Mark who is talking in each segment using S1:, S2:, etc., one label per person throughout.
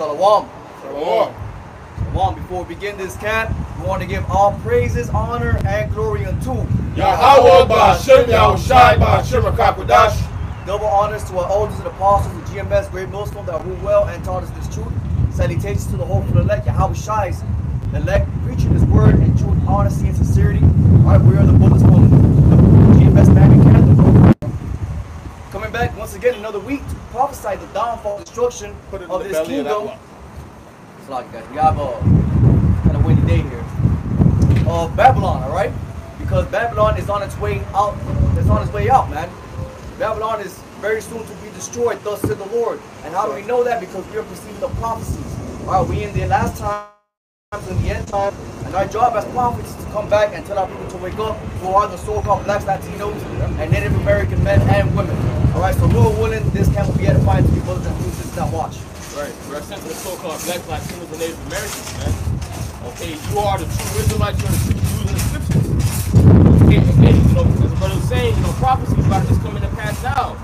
S1: shalom.
S2: Shalom.
S1: Shalom. Before we begin this camp, we want to give all praises, honor, and glory unto
S2: Yahweh Ba'Shem Yahawashi Ba'Shem HaKakodash.
S1: Double honors to our elders and apostles of GMS, great millstone that rule well and taught us this truth. Salutations to the hopeful elect, Yahawashi's elect, preaching his word in truth, honesty, and sincerity. All right, we are the from the GMS Family Camp. Coming back once again another week to prophesy the downfall, destruction of this
S2: belly of that
S1: kingdom. It's like uh, guys, we have a kind of windy day here. Of Babylon, all right? Because Babylon is on its way out. It's on its way out, man. Babylon is very soon to be destroyed. Thus said the Lord. And how do we know that? Because we are perceiving the prophecies. All right, we in the last times, in the end time, and our job as prophets is to come back and tell our people to wake up, who are the so-called blacks, Latinos, and Native American men and women. All right, so Lord willing, this camp will be edifying to you brothers and sisters that watch.
S3: Right. Represent the so-called black Latinos and Native Americans, man. Okay, you are the true Israelites, you're the true Jews in the scriptures. Okay, and you know, as the brother was saying, you know, prophecies about this coming to pass now.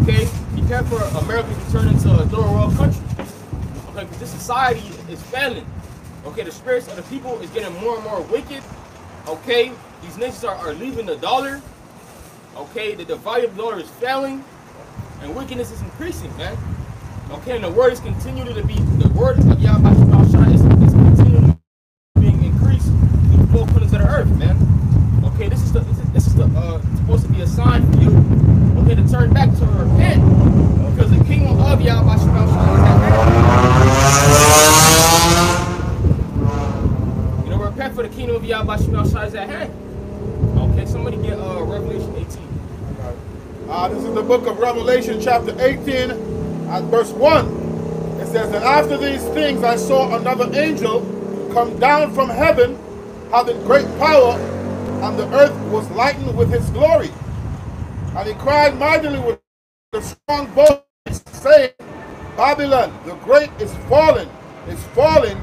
S3: Okay? Be careful America can turn into a third world country. Okay, because this society is failing. Okay, the spirits of the people is getting more and more wicked. Okay, these nations are, are leaving the dollar. Okay, the, value of dollar is failing, and wickedness is increasing, man. Okay, and the word is continuing to be the word of Yahweh is, is continually being increased in the four corners of the earth, man. Okay, this is the this is, this is the uh, supposed to be a sign for you, okay, to turn back to repent, because the kingdom of Yahweh is at hand. You know, repent for the kingdom of Yahawashi is at hand. Okay, somebody get uh, Revelation 18.
S2: Uh, this is the book of Revelation, chapter 18, at verse 1. It says, And after these things I saw another angel come down from heaven, having great power, and the earth was lightened with his glory. And he cried mightily with a strong voice, saying, Babylon, the great is fallen, is fallen,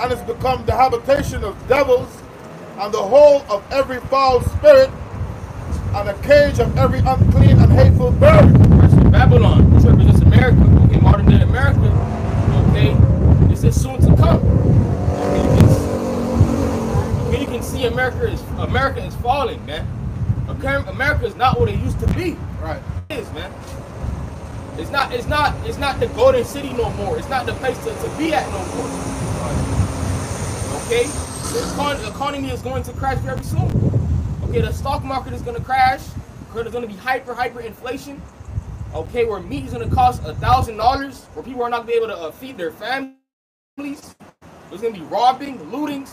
S2: and is become the habitation of devils, and the whole of every foul spirit, and a cage of every unclean and hateful bird.
S3: Babylon, which represents America, okay, modern day America, okay, this is soon to come. Okay, you can, okay, you can see America is America is falling, man. America is not what it used to be.
S2: Right.
S3: It is, man. It's not, it's not, it's not the golden city no more. It's not the place to, to be at no more. Okay? The economy is going to crash very soon. Okay, the stock market is gonna crash. There's gonna be hyper, hyper inflation. Okay, where meat is gonna cost a thousand dollars, where people are not gonna be able to uh, feed their families. There's gonna be robbing, lootings.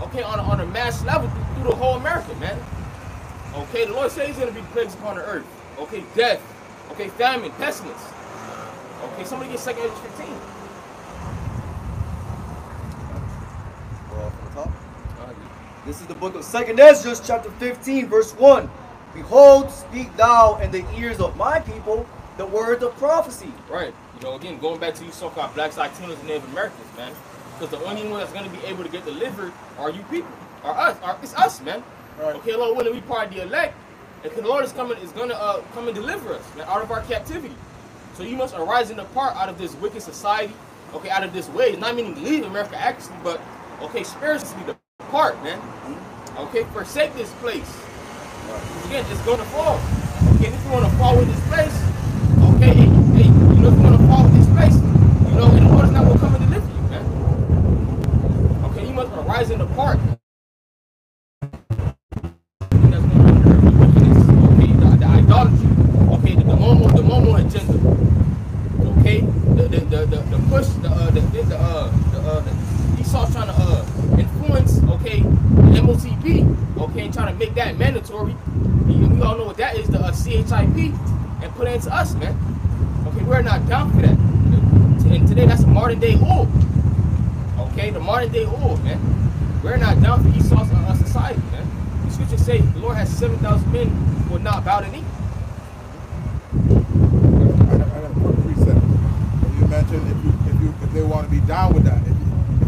S3: Okay, on a, on a mass level through, the whole America, man. Okay, the Lord says he's gonna be plagues upon the earth. Okay, death. Okay, famine, pestilence. Okay, somebody get second Ezra 15.
S1: Well, from the top. This is the book of Second Ezra, chapter 15, verse 1. Behold, speak thou in the ears of my people the words of prophecy.
S3: Right. You know, again, going back to you so-called black blacks, Latinos, and Native Americans, man. Because the only one that's going to be able to get delivered are you people. Are us. Are, it's us, man.
S2: Right.
S3: Okay, Lord, when we part of the elect, and the Lord is coming, is going to uh, come and deliver us, man, out of our captivity. So you must arise and depart out of this wicked society, okay, out of this way. Not meaning leave America, actually, but, okay, spiritually depart, man. Okay, forsake this place. Again, it's going to fall. Okay, if you want to fall with this place, okay, hey, hey, you know, if you want to fall with this place, you know, and the Lord is not to come and deliver you, man. Okay, you must arise and depart. Gonna agenda. Okay, the the the, the, the push, the uh, the the uh, the, uh, the Esau's trying to uh influence. Okay, the MOTB. Okay, and trying to make that mandatory. And we all know what that is, the uh, CHIP, and put it into us, man. Okay, we're not down for that. And today, that's a modern day oil. Okay, the modern day oil, man. We're not down for Esau's uh, society, man. The scriptures say the Lord has 7,000 men who will not bow the knee.
S2: I got, a quick precept. You mentioned if you if you if they want to be down with that. If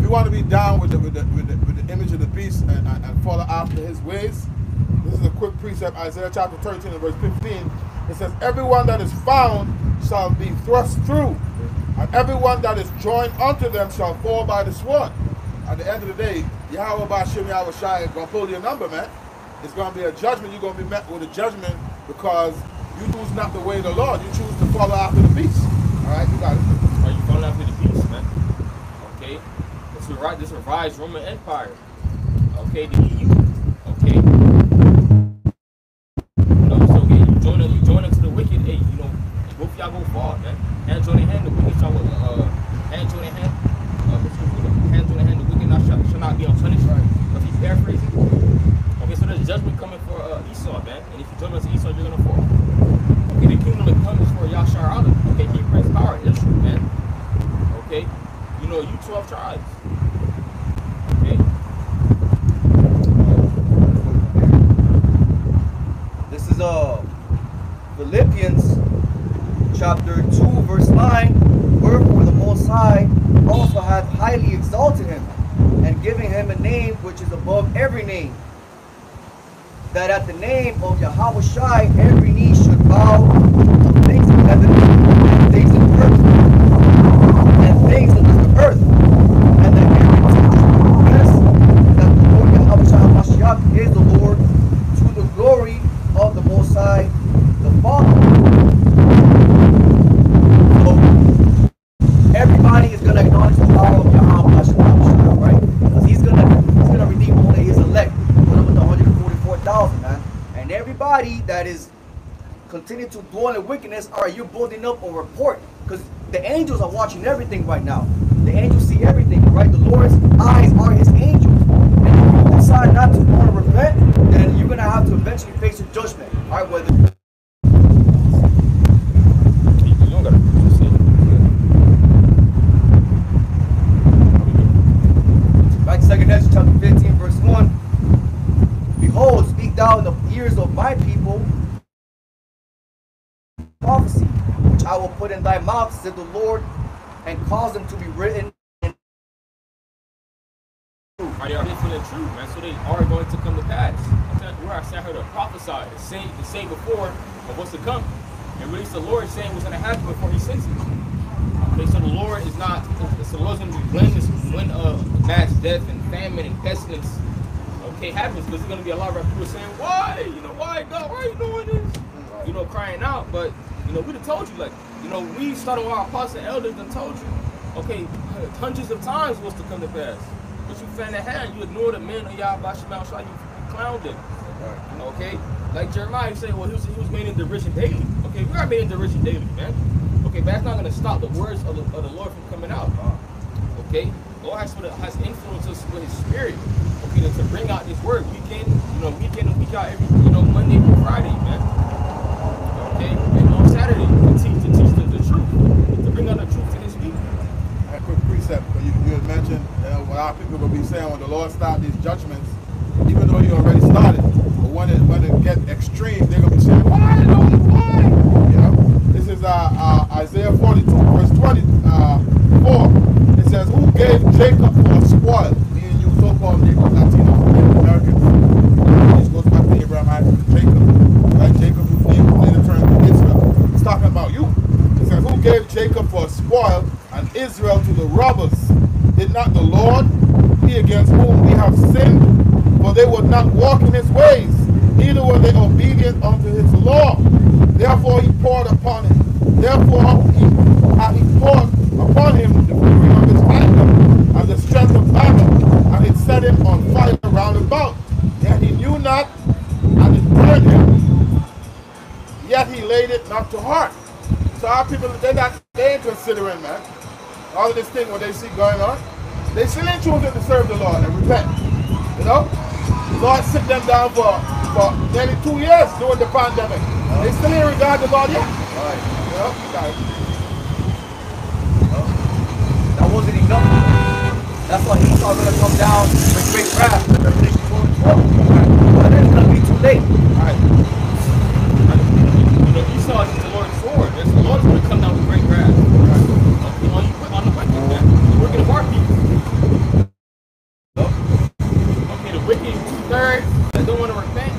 S2: you want to be down with the with the, with the, with the image of the beast and, and, and follow after his ways, this is a quick precept. Isaiah chapter 13 and verse 15. It says, Everyone that is found shall be thrust through, And everyone that is joined unto them shall fall by the sword. At the end of the day, Yahweh Bashim Yahawashi is going to pull your number, man. It's going to be a judgment. You're going to be met with a judgment because you choose not the way of the Lord. You choose to follow after the beast. All right, you got it.
S3: Are you falling after the beast, this is right. This revised Roman Empire. Okay, the EU. Okay. You know, so okay, you join you join into the wicked. Hey, you know, both of y'all go far, man. Hand join hand, the wicked shall uh, hand join in hand. Uh, the hand join in hand, the wicked not shall, shall not be unpunished.
S2: Right.
S3: If he's paraphrasing. Okay, so there's judgment coming for uh, Esau, man. And if you join us Esau, you're gonna fall. Okay, the kingdom that comes for Yasharahla. Okay, he brings power in Israel, man. Okay, you know, you 12 tribes. Okay,
S1: This is uh Chapter 2 verse 9 Wherefore the Most High also hath highly exalted him and giving him a name which is above every name that at the name of Yahawashi every knee should bow of things in heaven and things in earth and things under the earth and that every tongue should confess that the Lord Yahawashi Mashiach is the Lord to the glory of the Most High, the Father. So everybody is gonna acknowledge the power of Yahweh Mashiach, right? Because he's gonna he's gonna redeem only his elect, put them with the 144,000, man. And everybody that is continue to dwell in wickedness, are you building up a report? Because the angels are watching everything right now. The angels see everything, right? The Lord's eyes are his angels. And if you decide not to want to repent, then you're gonna have to eventually face your judgment. All right, whether
S3: you you don't gotta just say
S1: Right, second Ezra chapter 15, verse 1. Behold, speak thou in the ears of my people prophecy, which I will put in thy mouth, said the Lord, cause them to be written
S3: Are they already feeling true, man? So they are going to come to pass. Where I sat her to prophesy, to say before of what's to come. And release the Lord saying what's going to happen before he sends it. Okay, so the Lord is not, so the Lord's going to be blameless when uh, mass death and famine and pestilence, okay, happens. Because there's going to be a lot of people saying, why? You know, why, God, why are you doing this? You know, crying out. But, you know, we'd have told you, like, you know, we started with our apostles and elders and told you, okay, hundreds of times what's to come to pass. But you fan hand, you ignore the men of Yahweh Shemel Shah, you, you clowned them. Okay? Like Jeremiah said, well, he was, he was made in derision daily. Okay, we are made in derision daily, man. Okay, but that's not going to stop the words of the, of the Lord from coming out. Okay? The Lord has, has influenced us with his spirit. Okay, to, to bring out this word weekend, you know, weekend and week out every, you know, Monday through Friday, man. Okay? Saturday, to teach, to teach the, the truth. To bring out the truth to his people.
S2: A quick precept, but you, you had mentioned uh, what our people will be saying when the Lord start these judgments, even though He already started, but when it when it get extreme, they're gonna be saying, "Why, why?" You know, this is uh, uh, Isaiah 42, verse 24. It says, "Who gave Jacob for a spoil?" Me and you, so-called Negro Latinos, Native Americans. This goes back to Abraham, Isaac, and Jacob. Right? Jacob, whose name later turned to Israel. It's talking about you. It says, Who gave Jacob for a spoil and Israel to the robbers? Did not the Lord, he against whom we have sinned? For they would not walk in his ways, neither were they obedient unto his law. Therefore he poured upon him. Therefore he, uh, he poured upon him the fury of his anger and the strength of battle, and it set him on fire round about. Yet he knew not, and it burned him yet he laid it not to heart. So our people, they're not, they ain't considering, man. All of this thing, what they see going on, they still ain't choosing to serve the Lord and repent. You know? The Lord sit them down for, for nearly two years during the pandemic. They still ain't regard the Lord yet.
S1: Right.
S2: You know? Guys,
S1: That wasn't enough. That's why Esau gonna come down with great wrath. Revelation 12. But it's gonna be too late.
S2: Alright.
S3: You know, Esau is the Lord's sword. That's the Lord's going to come down with great wrath. Okay, on, you, on the wicked, man. The wicked of our people. Okay, the wicked two-thirds that don't want to repent.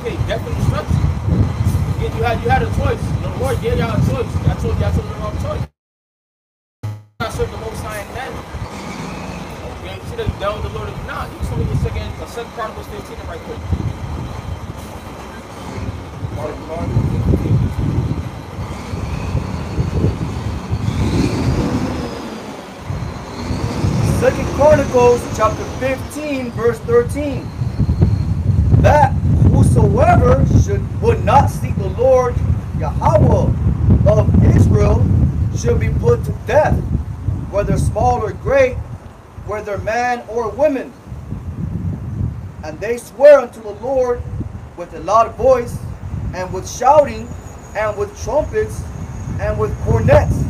S3: Okay, death and destruction. You, you had you had a choice. You know, the Lord gave y'all a choice. I told you I told you the wrong choice. that he's down with the Lord. Nah, you just want me to second, uh, second Chronicles 15 right quick.
S1: Second Chronicles chapter 15, verse 13. That whosoever should would not seek the Lord Yahweh of Israel should be put to death, whether great, whether man or woman. And they swear unto the Lord with a loud voice, and with shouting, and with trumpets, and with cornets.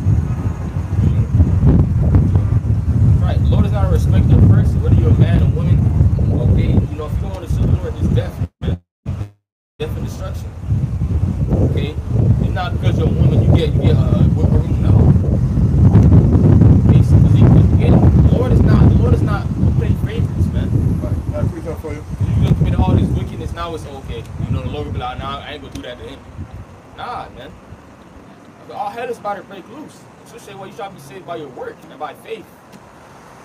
S3: Right. Lord is not a respecter of person, whether you're a man or woman. Okay. You know, if you don't want to serve the Lord, it's death, man. Death and destruction. Okay. It's not because you're a woman you get you get uh whipping no. Basically, again, the Lord is not the Lord is not playing favorites, man.
S2: Right. I'll read that for you.
S3: You look at all this wickedness, now it's okay. You know, the Lord will be like, nah, I ain't gonna do that to him. Nah, man. All hell is about to break loose. So say, well, you shall be saved by your work and by faith.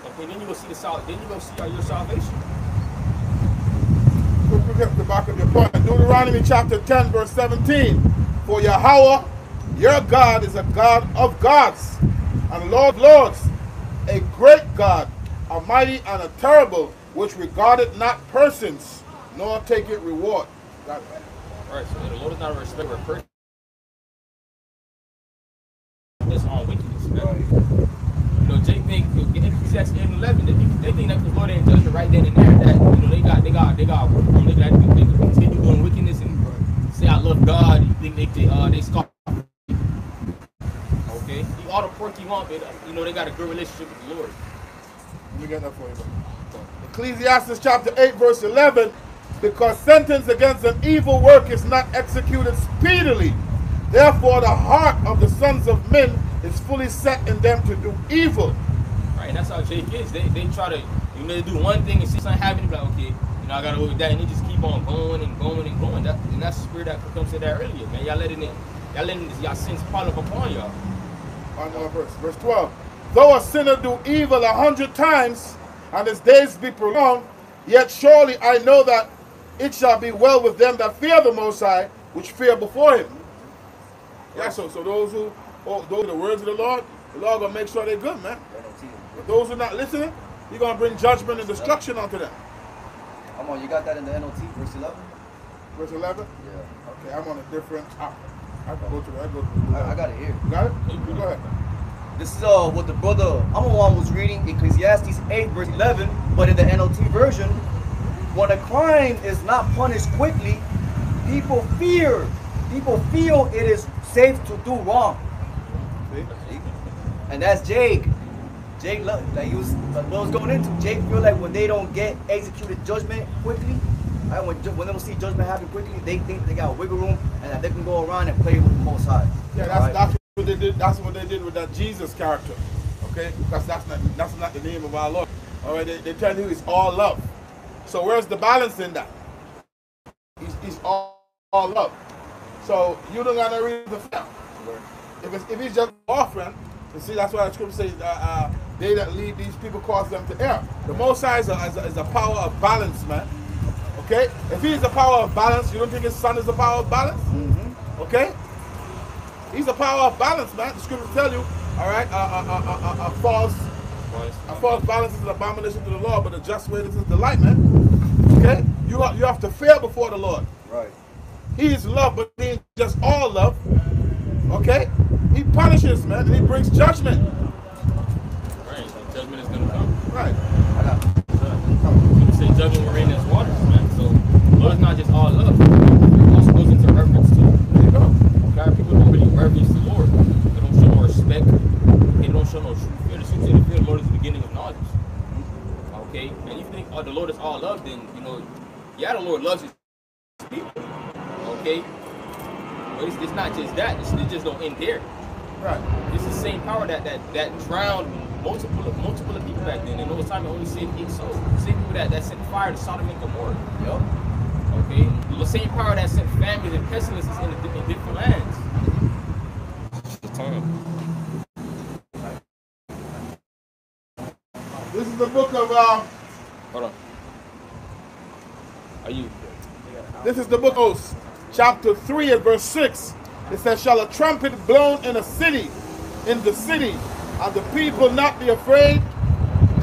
S3: Okay, then you will see the sal- then you will see your salvation.
S2: Don't forget the back of your point. Deuteronomy chapter 10, verse 17. For Yahweh, your God, is a God of gods, and Lord lords, a great God, a mighty and a terrible, which regardeth not persons, nor taketh reward. Got it. Reward.
S3: Right, so the Lord is not a respecter of person. It's all wickedness, man. You know, Jake think in Ecclesiastes 8 and 11, they think, they think that the Lord ain't judging right then and there. That you know they got they got they got work from. They got they continue doing wickedness and say I love God. You think they they uh they scoff. Okay, eat all the pork you want, but uh, you know they got a good relationship with the Lord.
S2: Let me get that for you. bro. Ecclesiastes chapter 8, verse 11. Because sentence against an evil work is not executed speedily. Therefore, the heart of the sons of men is fully set in them to do evil.
S3: Right, and that's how Jake is. They they try to you know they do one thing and see something happen, like, okay, you know, I gotta work with that, and they just keep on going and going and going. That and that's the spirit that comes to that earlier, man. Y'all letting it, y'all letting y'all sins pile up upon y'all.
S2: One more verse. Verse 12. Though a sinner do evil a hundred times, and his days be prolonged, yet surely I know that it shall be well with them that fear the Most High, which fear before him. Yeah, so, so those who, oh, those are the words of the Lord, the Lord gonna make sure they're good, man. But those who are not listening, He's gonna bring judgment and destruction onto them.
S1: Come on, you got that in the NLT, verse 11?
S2: Verse 11.
S1: Yeah.
S2: Okay, I'm on a different. I, I can go to the. I go to.
S1: I, I got it here.
S2: You got it? You go ahead.
S1: This is uh, what the brother Amawan was reading Ecclesiastes 8 verse 11, but in the NLT version, when a crime is not punished quickly, people fear, people feel it is safe to do wrong.
S2: See?
S1: And that's Jake. Jake, lo- like he was, like what was going into. Jake feel like when they don't get executed judgment quickly, right, when, when they don't see judgment happen quickly, they think they got wiggle room and that they can go around and play with the Most High.
S2: Yeah, that's,
S1: Right?
S2: that's what they did. That's what they did with that Jesus character. Okay, because that's not that's not the name of our Lord. All right, they, they tell you it's all love. So where's the balance in that? He's, he's all, all love. So you don't got no reason to fear. If it's if he's just offering, you see that's why the scripture says, uh, uh, "They that lead these people cause them to err. The Most High is a, is a, is a power of balance, man. Okay, if he's the power of balance, you don't think his son is the power of balance? Okay, he's a power of balance, man. The scriptures tell you, all right, a, a, a, a false a false violence is an abomination to the Lord, but a just way is delight, man. Okay, you ha- you have to fear before the Lord.
S1: Right.
S2: He is love, but he ain't just all love. Okay? He punishes, man, and he brings judgment.
S3: Right, so judgment is gonna come.
S2: Right.
S1: I got
S3: You say judgment will reign as waters, man. So Lord is not just all love. It also goes into reverence too.
S2: There you go.
S3: Okay, people don't really reverence the Lord. They don't show no respect. They don't show no true The scripture the fear of the Lord is the beginning of knowledge. Okay, and you think oh the Lord is all love, then you know, yeah, the Lord loves his people. Okay, but it's, it's not just that. It's, it just don't end there.
S2: Right.
S3: It's the same power that that that drowned multiple multiple of people back then. And over time, it only saved eight souls. Same people that that sent fire to Sodom and Gomorrah.
S1: Yup.
S3: Okay, the same power that sent famines and pestilences in, the, in different lands. The time.
S2: This is the book of uh,
S3: Hold on. Are you?
S2: This is the book of chapter 3 and verse 6. It says, Shall a trumpet blown in a city, in the city, and the people not be afraid?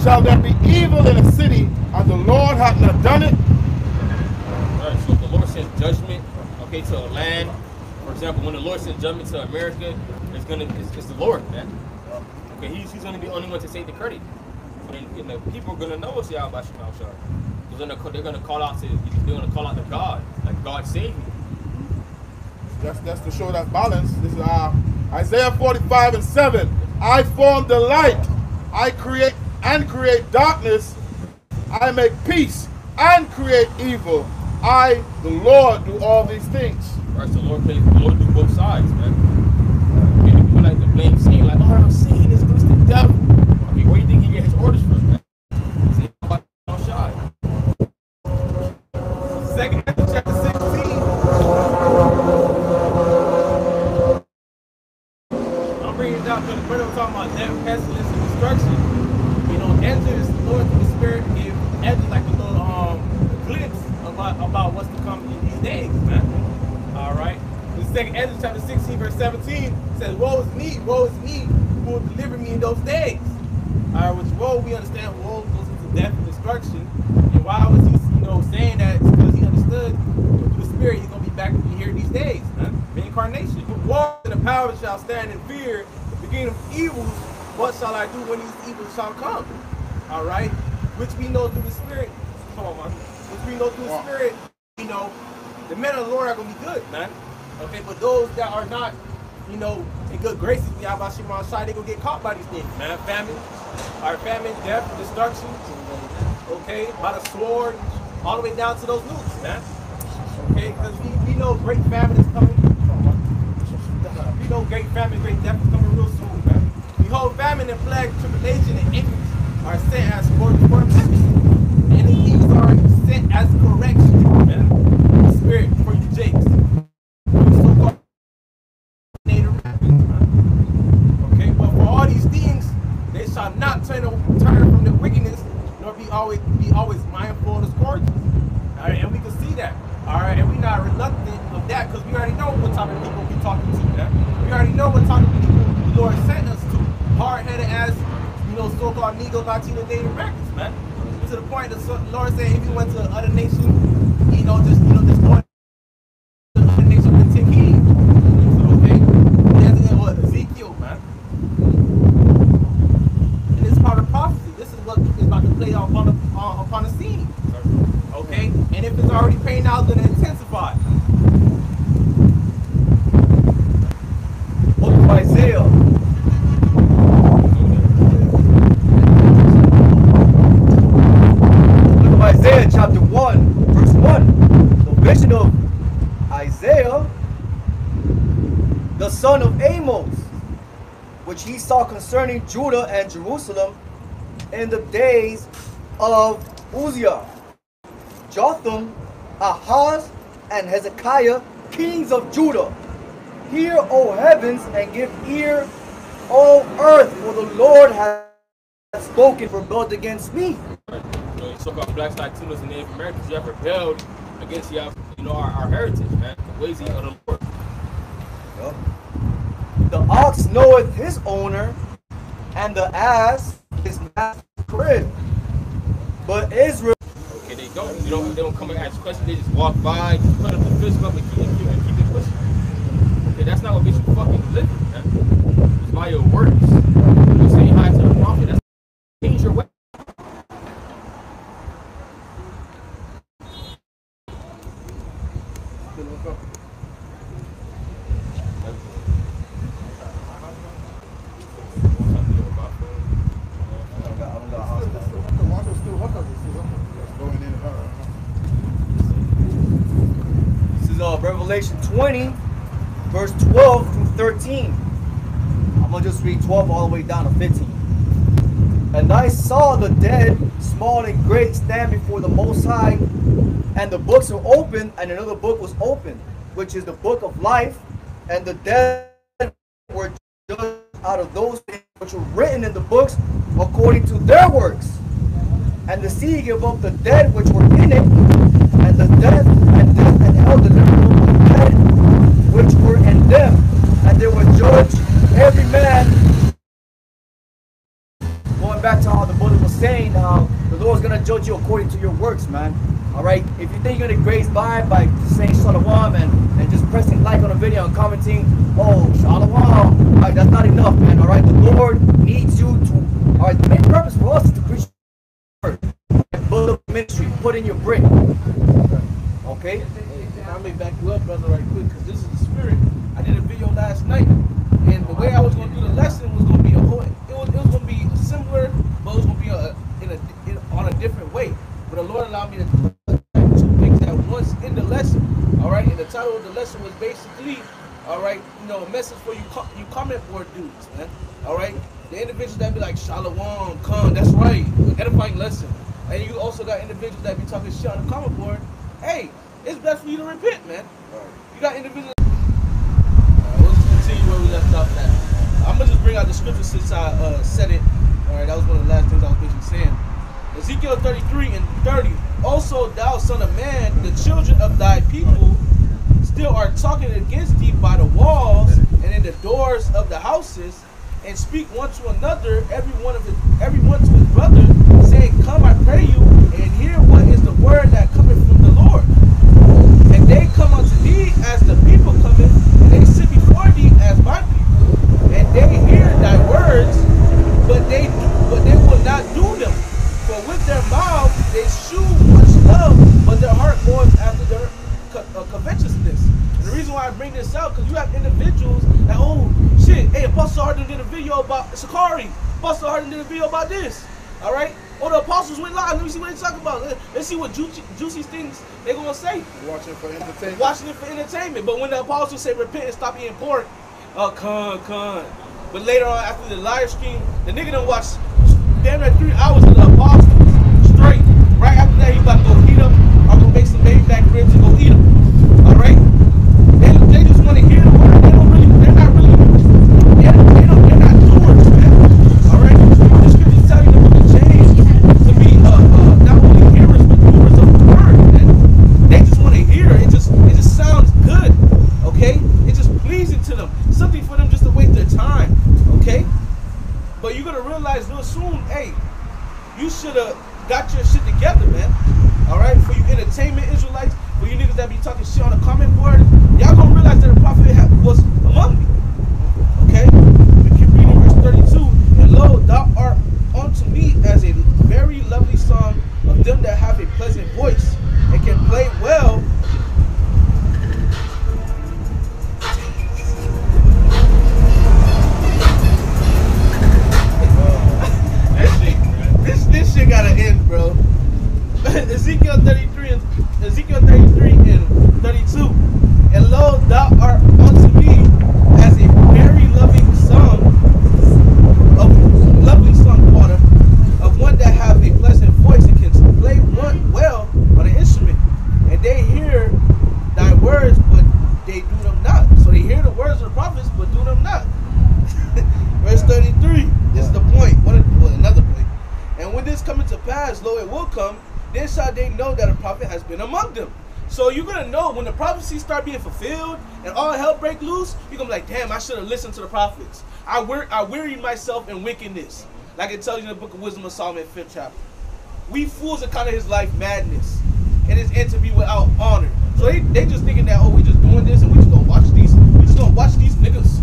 S2: Shall there be evil in a city, and the Lord hath not done it?
S3: Right, so if the Lord sends judgment, okay, to a land, for example, when the Lord sends judgment to America, it's gonna it's, it's the Lord, man. Okay, he's, he's gonna be the only one to take the credit. And, and the people are gonna know it's Yahweh Shema Shai. Because they're gonna, they're gonna call out to they're gonna call out to God, like God save me.
S2: That's, that's to show that balance. This is uh, Isaiah 45 and 7. I form the light. I create and create darkness. I make peace and create evil. I, the Lord, do all these things.
S3: Right, so the Lord plays the Lord do both sides, man. People like to blame Satan, like, oh, I'm saying this goes to the devil. Okay, where do you think he get his orders from, man? See, Yahweh Shema Shai.
S4: Second Ezra chapter 16. I'm bringing it down because the brother was talking about death, pestilence, and destruction. You know, Ezra is the Lord through the Spirit gave Ezra like a little um glimpse about, about what's to come in these days, man. All right. The second Ezra chapter 16, verse 17 says, Woe is me, woe is me, who will deliver me in those days. All right, which woe we understand woe goes into death and destruction. And why was he, you know, saying that? It's because he understood through the Spirit he's gonna be back here these days, man. Reincarnation. War and the power shall stand in fear. The beginning of evils. What shall I do when these evils shall come? All right, which we know through the Spirit. Come on, man. Which we know through the Spirit. You know, the men of the Lord are gonna be good, man. Okay, but those that are not, you know, in good graces, Yahweh Shema Shai, they're gonna get caught by these things, man. Famine, our famine, death, destruction. Okay, by the sword, all the way down to those nukes, man. Okay, because we, we know great famine is coming. Come on. We know great famine, great death is coming real soon, man. Behold, famine and plague, tribulation, and ignorance are sent as temptation. And these are sent as correction. Spirit for you jakes. Okay, but for all these things, they shall not turn turn from the wickedness, nor be always be always mindful of the scourges. All right, and we can see that. All right, and we're not reluctant of that because we already know what type of people we're talking to. Man. We already know what type of people the Lord sent us to. Hard-headed as you so-called Negro, Latino, Americans, man. To the point that Lord said, if you went to other nations, you know, just you know, just going to other nations and take heed. Okay, that's what Ezekiel, man. And it's part of prophecy. This is what is about to play out upon the, uh, upon the scene. Okay? And if it's already paying out, then intensify. Book of Isaiah. Book of Isaiah, chapter 1, verse 1. Of Isaiah, the son of Amos, which he saw concerning Judah and Jerusalem in the days of Uzziah, Jotham, Ahaz, and Hezekiah, kings of Judah. Hear, O heavens, and give ear, O earth, for the Lord has spoken rebelled against me.
S3: So-called blacks, Latinos, and Native Americans, you have rebelled against the, you know, our, our heritage, man. The ways of the Lord.
S4: The ox knoweth his owner, and the ass his master's crib. But Israel
S3: Okay, they don't. You don't. They don't come and ask questions. They just walk by, put up the fist up, and keep, and keep, and keep it pushing. Okay, that's not what makes you fucking live, man. It's by your words. You say hi to the prophet. That's change your way.
S4: This is uh, Revelation 20, verse 12 through 13. I'm going to just read 12 all the way down to 15. And I saw the dead, small and great, stand before the Most High, and the books were opened, and another book was opened, which is the book of life, and the dead were judged out of those things which were written in the books according to their works.
S1: And the sea gave up the dead which were in it, and the death and death and hell delivered dead which were in them, and they were judged every man. Going back to how the brother was saying, the Lord's gonna judge you according to your works, man. All right. If you think you're gonna graze by by saying shalom and and just pressing like on a video and commenting, oh shalom, all right, that's not enough, man. All right. The Lord needs you to. All right. The main purpose for us is to preach the word, and build up ministry, put in your brick. Okay.
S5: Hey, I may back you up, brother, right quick, because this is spirit. I did a video last night, and the way I was going to do the lesson was going to be a whole. It was, it was going to be similar, but it was going to be a, in a in, on a different way. But the Lord allowed me to do two things at once in the lesson. All right, and the title of the lesson was basically, all right, you know, a message for you, co- you comment board dudes, man. All right, the individuals that be like Shalom, come, that's right, edifying lesson. And you also got individuals that be talking shit on the comment board. Hey, it's best for you to repent, man. You got individuals. Continue where we left off at. I'm gonna just bring out the scripture since I uh, said it. All right, that was one of the last things I was basically saying. Ezekiel 33 and 30. Also, thou son of man, the children of thy people still are talking against thee by the walls and in the doors of the houses, and speak one to another, every one of his, every one to his brother, saying, Come, I pray you, and hear what is the word that cometh from the Lord. And they come unto thee as the people cometh, and they sit as my people, and they hear thy words, but they but they will not do them. For with their mouth they shew much love, but their heart goeth after their co- uh, covetousness. And the reason why I bring this out, because you have individuals that, oh shit, hey, Apostle Harden did a video about Sakari. Apostle Harden did a video about this. All right. Oh, the apostles went live. Let me see what they talk about. Let, us see what juicy, juicy things they're gonna say
S2: Watching for entertainment.
S5: watching it for entertainment. But when the apostles say repent and stop eating pork, oh, con, con. But later on, after the live stream, the nigga done watch damn near three hours of the apostles straight. Right after that, he about to go heat up. I'm gonna make some baby back ribs and go eat them. All right? They, they just want to hear the word. They don't really, they're not really, they're, they don't, they're not doers, man. All right? The scriptures tell you the book of James to be uh, uh, not only hearers but doers of the word, man. They just want to hear it. It just, it just sounds good. Okay? It's just pleasing to them. Something for them just to waste their time. Okay? But you're gonna realize real soon, hey, you should have got your shit together, man. All right, for you entertainment Israelites, for you niggas that be talking shit on the comment board, y'all gonna realize that the prophet ha- was among me. Okay, we keep reading verse 32. And lo, thou art unto me as a very lovely song of them that have a pleasant voice and can play well. This shit, this, this shit gotta end, bro. Ezekiel 33 and Ezekiel 33 and 32. And lo, thou art unto me as a very loving song of lovely song water of one that have a pleasant voice and can play one well on an instrument. And they hear thy words, but they do them not. So they hear the words of the prophets, but do them not. Verse 33 this is the point. One of, well, another point. And when this cometh to pass, lo, it will come, then shall they know that a prophet has been among them. So you're gonna know when the prophecies start being fulfilled and all hell break loose, you're gonna be listened to the prophets. I wear I wearied myself in wickedness. Like it tells you in the book of Wisdom of Solomon, fifth chapter. We fools are kind of his life madness. And his end to be without honor. So they, they just thinking that, oh, we just doing this and we just gonna watch these, we just gonna watch these niggas.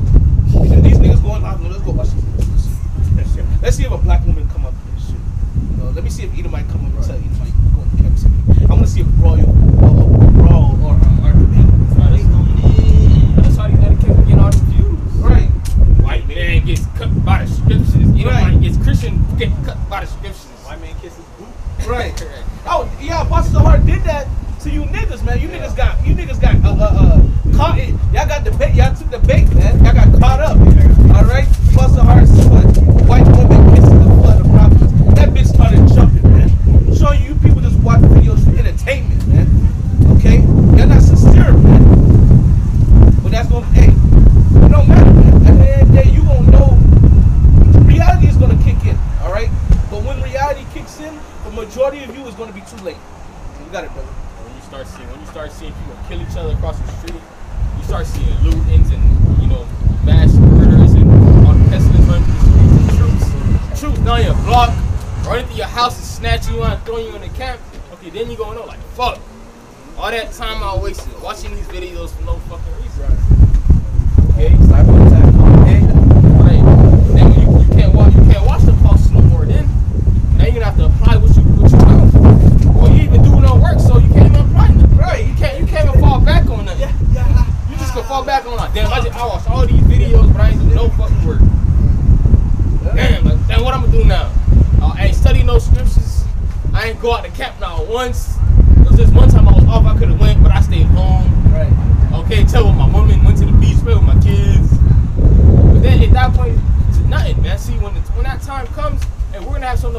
S5: And these niggas going live, let's go watch these niggas. Let's see if a black woman come up and shit. You know, let me see if Edomite come up and tell Edomite go captivity. I want to see a brawl, uh, brawl or uh, argument.
S3: That's how the views.
S5: Right.
S3: White man gets cut by the scriptures. You know,
S5: right.
S3: Gets Christian get cut by the scriptures.
S1: White man kisses boot.
S5: Right. oh, yeah, Apostle Hart did that to you niggas, man. You yeah. niggas got you niggas got uh uh, uh
S3: caught. Y'all got the bait. Y'all took the bait, man. Y'all got caught up. All right, Apostle Hart. all that time I wasted watching these videos for no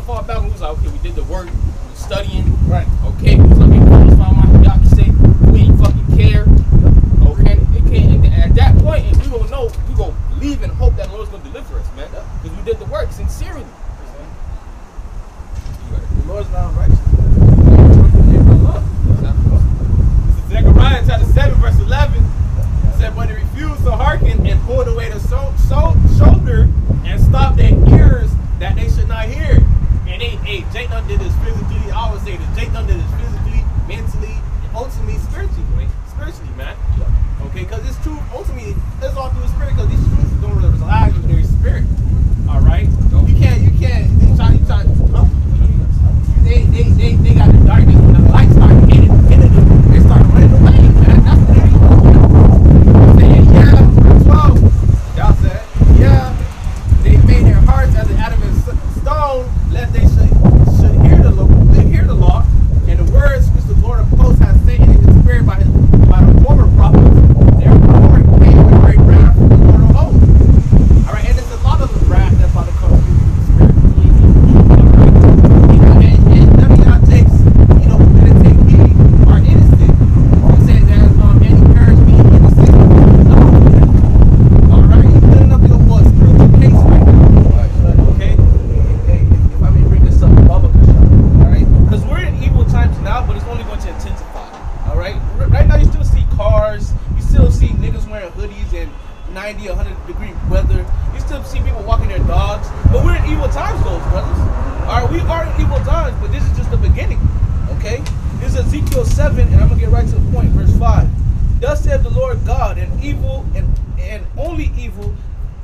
S3: back we was like, okay, we did the work, we studying,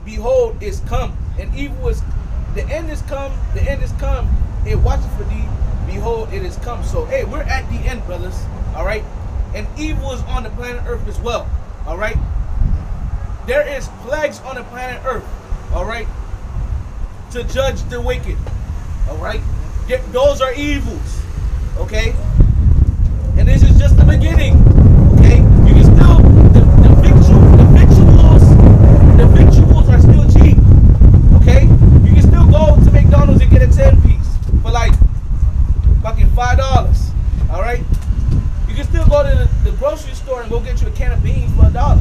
S5: behold it's come and evil is the end is come the end is come. It watches for thee. Behold it is come. So hey we're at the end brothers. All right? And evil is on the planet earth as well. All right? There is plagues on the planet earth. All right? To judge the wicked. All right? Those are evils. Okay? And this is just the beginning. five dollars. All right. You can still go to the, the grocery store and go get you a can of beans for a dollar.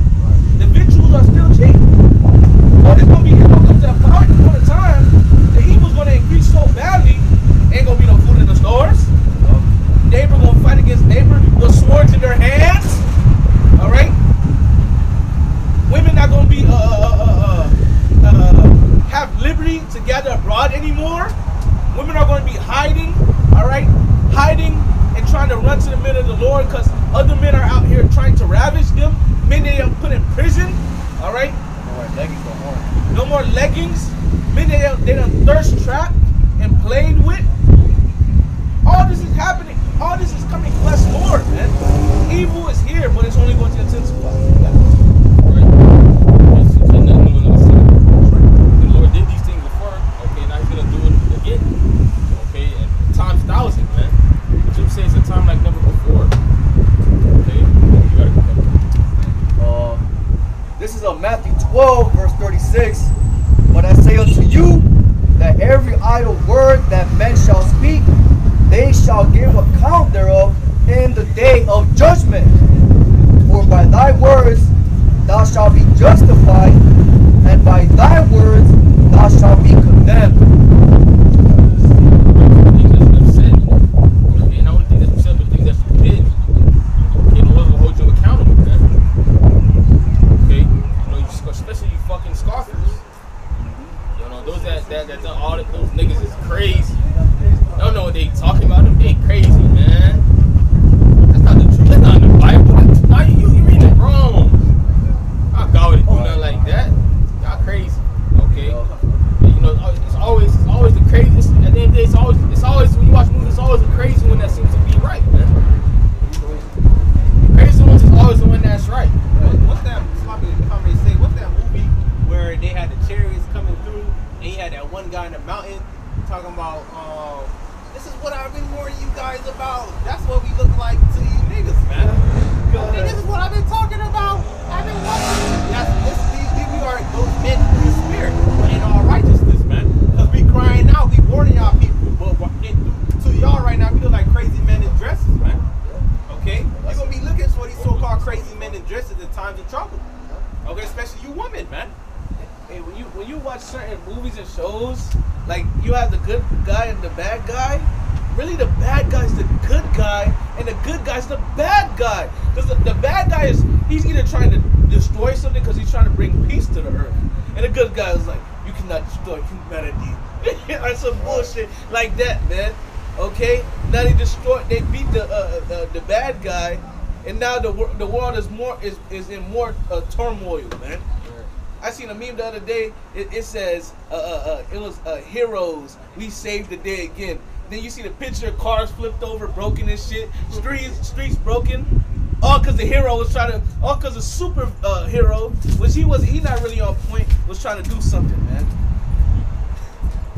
S5: Shows, like you have the good guy and the bad guy. Really, the bad guy's the good guy, and the good guy's the bad guy. Because the, the bad guy is he's either trying to destroy something because he's trying to bring peace to the earth, and the good guy is like, you cannot destroy humanity, or some bullshit like that, man. Okay, now they destroyed, they beat the uh, uh, the bad guy, and now the the world is more is is in more uh, turmoil, man. I seen a meme the other day. It, it says, uh, uh, uh, "It was uh, heroes. We saved the day again." Then you see the picture: cars flipped over, broken and shit. Streets, streets broken. All because the hero was trying to. All because the super uh, hero, which he was, he not really on point, was trying to do something, man.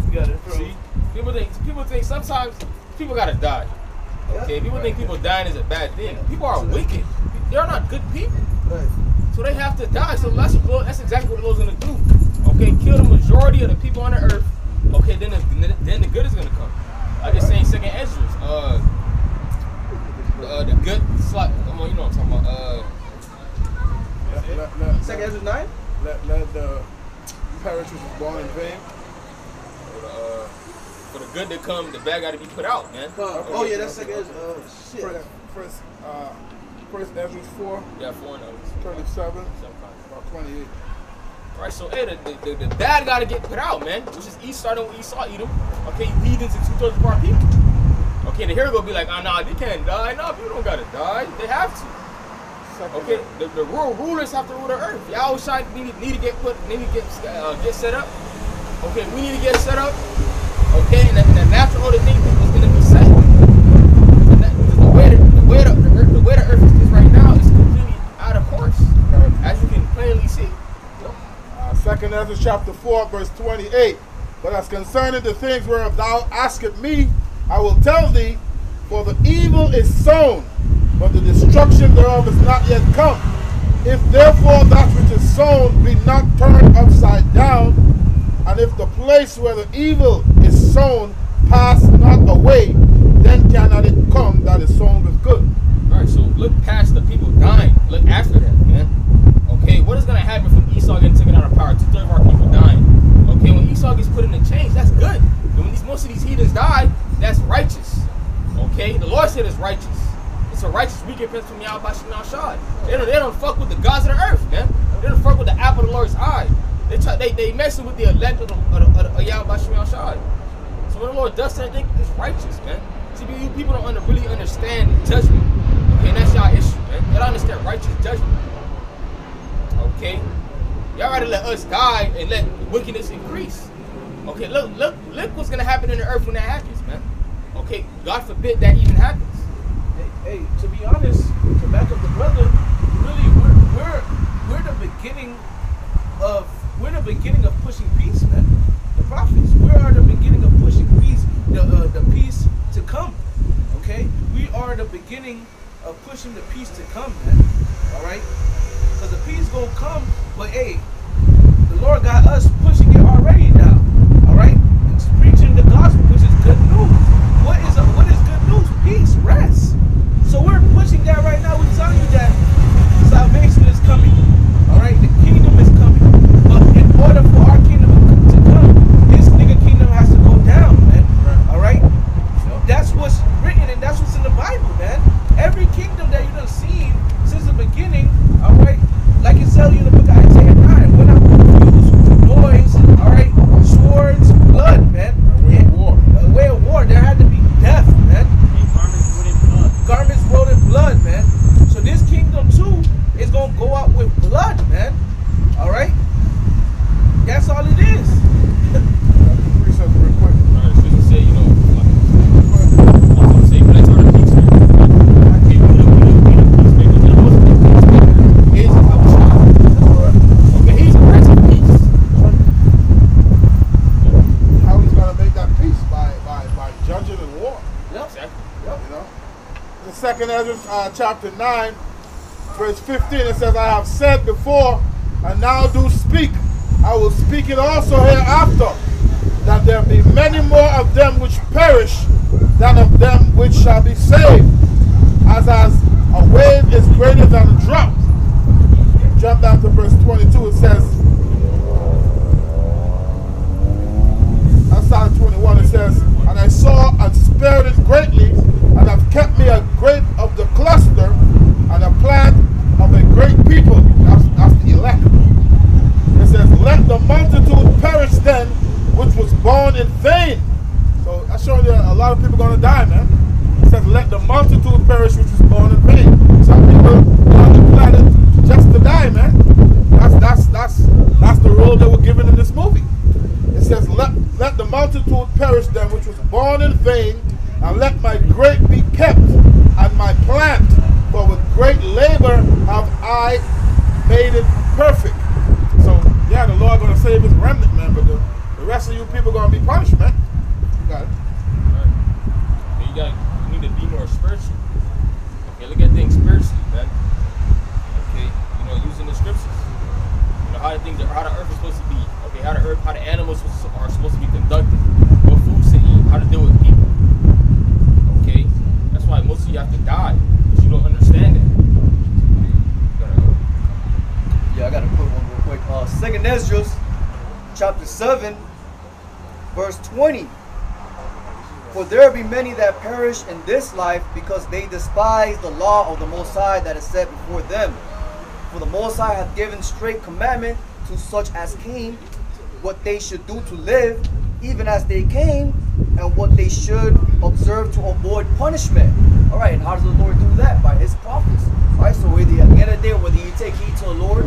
S5: You got it, bro.
S3: See, people think people think sometimes people gotta die. Okay, people think people dying is a bad thing. People are wicked. They're not good people. So they have to die. So that's what, that's exactly what the Lord's gonna do. Okay, kill the majority of the people on the earth. Okay, then the, then the good is gonna come. I just saying second Esdras. Uh, uh, the good slot. Come on, you know what I'm talking about. Uh,
S2: Let, let, let,
S5: Second Ezra nine.
S2: let, let the perish which was born in vain.
S3: for the, uh, for the good to come, the bad got to be put out, man.
S5: Oh, oh yeah, that's second Ezra. Oh shit.
S2: First, first, uh, first Ezra 4,
S3: Yeah, four and
S2: 37,
S3: Some kind.
S2: about 28.
S3: Right, so hey, the, the, the, the bad gotta get put out, man. Which is East starting with Esau, Edom. Okay, you heathens and two thirds of our people. Okay, the hero gonna be like, oh nah, they can't die. No, people don't gotta die. They have to. Okay, the, the rural rulers have to rule the earth. Y'all trying need, need to get put, need to get uh, get set up. Okay, we need to get set up. Okay, and the, the natural order thing is gonna be set. That, the way the, the way the, the, earth, the way the earth is right now is completely out of course, as you see.
S2: Uh, Second Ezra chapter 4, verse 28. But as concerning the things whereof thou askest me, I will tell thee, for the evil is sown, but the destruction thereof is not yet come. If therefore that which is sown be not turned upside down, and if the place where the evil is sown pass not away, then cannot it come that is sown with good.
S3: All right, so look past the people dying. Look after that, man. Okay, what is gonna happen from Esau getting taken out of power? Two thirds of our people dying. Okay, when Esau gets put in the chains, that's good. And when these most of these heathens die, that's righteous. Okay, the Lord said it's righteous. It's a righteous recompense from Yahweh Shemel Shad. They don't, they don't fuck with the gods of the earth, man. They don't fuck with the apple of the Lord's eye. They try, they they messing with the elect of, the, of, the, of, Yahawashi. So when the Lord does something, it's righteous, man. See, you people don't under, really understand judgment. Okay, and that's y'all issue, man. Y'all don't understand righteous judgment. Okay? Y'all gotta let us die and let wickedness increase. Okay, look, look, look what's gonna happen in the earth when that happens, man. Okay, God forbid that even happens.
S5: Hey, hey, to be honest, to back up the brother, really, we're we're we're the beginning of we're the beginning of pushing peace, man. The prophets, we are the beginning of pushing peace, the uh, the peace to come. Okay, we are the beginning of pushing the peace to come, man. All right, because the peace gonna come, but hey, the Lord got us pushing it already now. All right, it's preaching the gospel, which is good news. What is a, what is good news? Peace, rest. So we're pushing that right now. We're telling you that salvation is coming. All right, the kingdom is coming. But in order for our kingdom to come, this nigga kingdom has to go down, man. All right. That's what's written and that's what's in the Bible, man. Every kingdom that you done seen since the beginning, all right, like it tells you in the book of Isaiah 9, we're not going to use nor
S2: Ezra uh, chapter 9, verse 15, it says, I have said before, and now do speak. I will speak it also hereafter, that there be many more of them which perish than of them which shall be saved. As as a wave is greater than a drop. Jump down to verse 22, it says, outside 21 it says, And I saw and spared it greatly, and have kept me a grape of the cluster, and a plant of a great people. That's, that's the elect. It says, Let the multitude perish then, which was born in vain. So that's showing you a lot of people going to die, man. It says, Let the multitude perish, which was born in vain. Some people on the planet just to die, man. That's that's that's that's the role that we're given in this movie. It says, let, let the multitude perish them which was born in vain, and let my grape be kept, and my plant, for with great labor have I made it perfect. So, yeah, the Lord going to save his remnant, man, but the, the rest of you people going to be punished, man. You got it.
S3: Right. You got you need to be more spiritual. Okay, look at things spiritually, man. Okay, you know, using the scriptures. You know how the things, how the earth is supposed to be. Okay, how the earth, how the animals are supposed to be conducted. What foods to eat. How to deal with people. Okay, that's why most of you have to die because you don't understand it.
S1: Yeah, I got to put one real quick. Uh, Second Esdras, chapter 7, verse 20. For there be many that perish in this life because they despise the law of the Most High that is set before them. For the Most High hath given straight commandment to such as came what they should do to live, even as they came, and what they should observe to avoid punishment. All right, and how does the Lord do that? By His prophets. All right, so whether at the end of the day, whether you take heed to the Lord,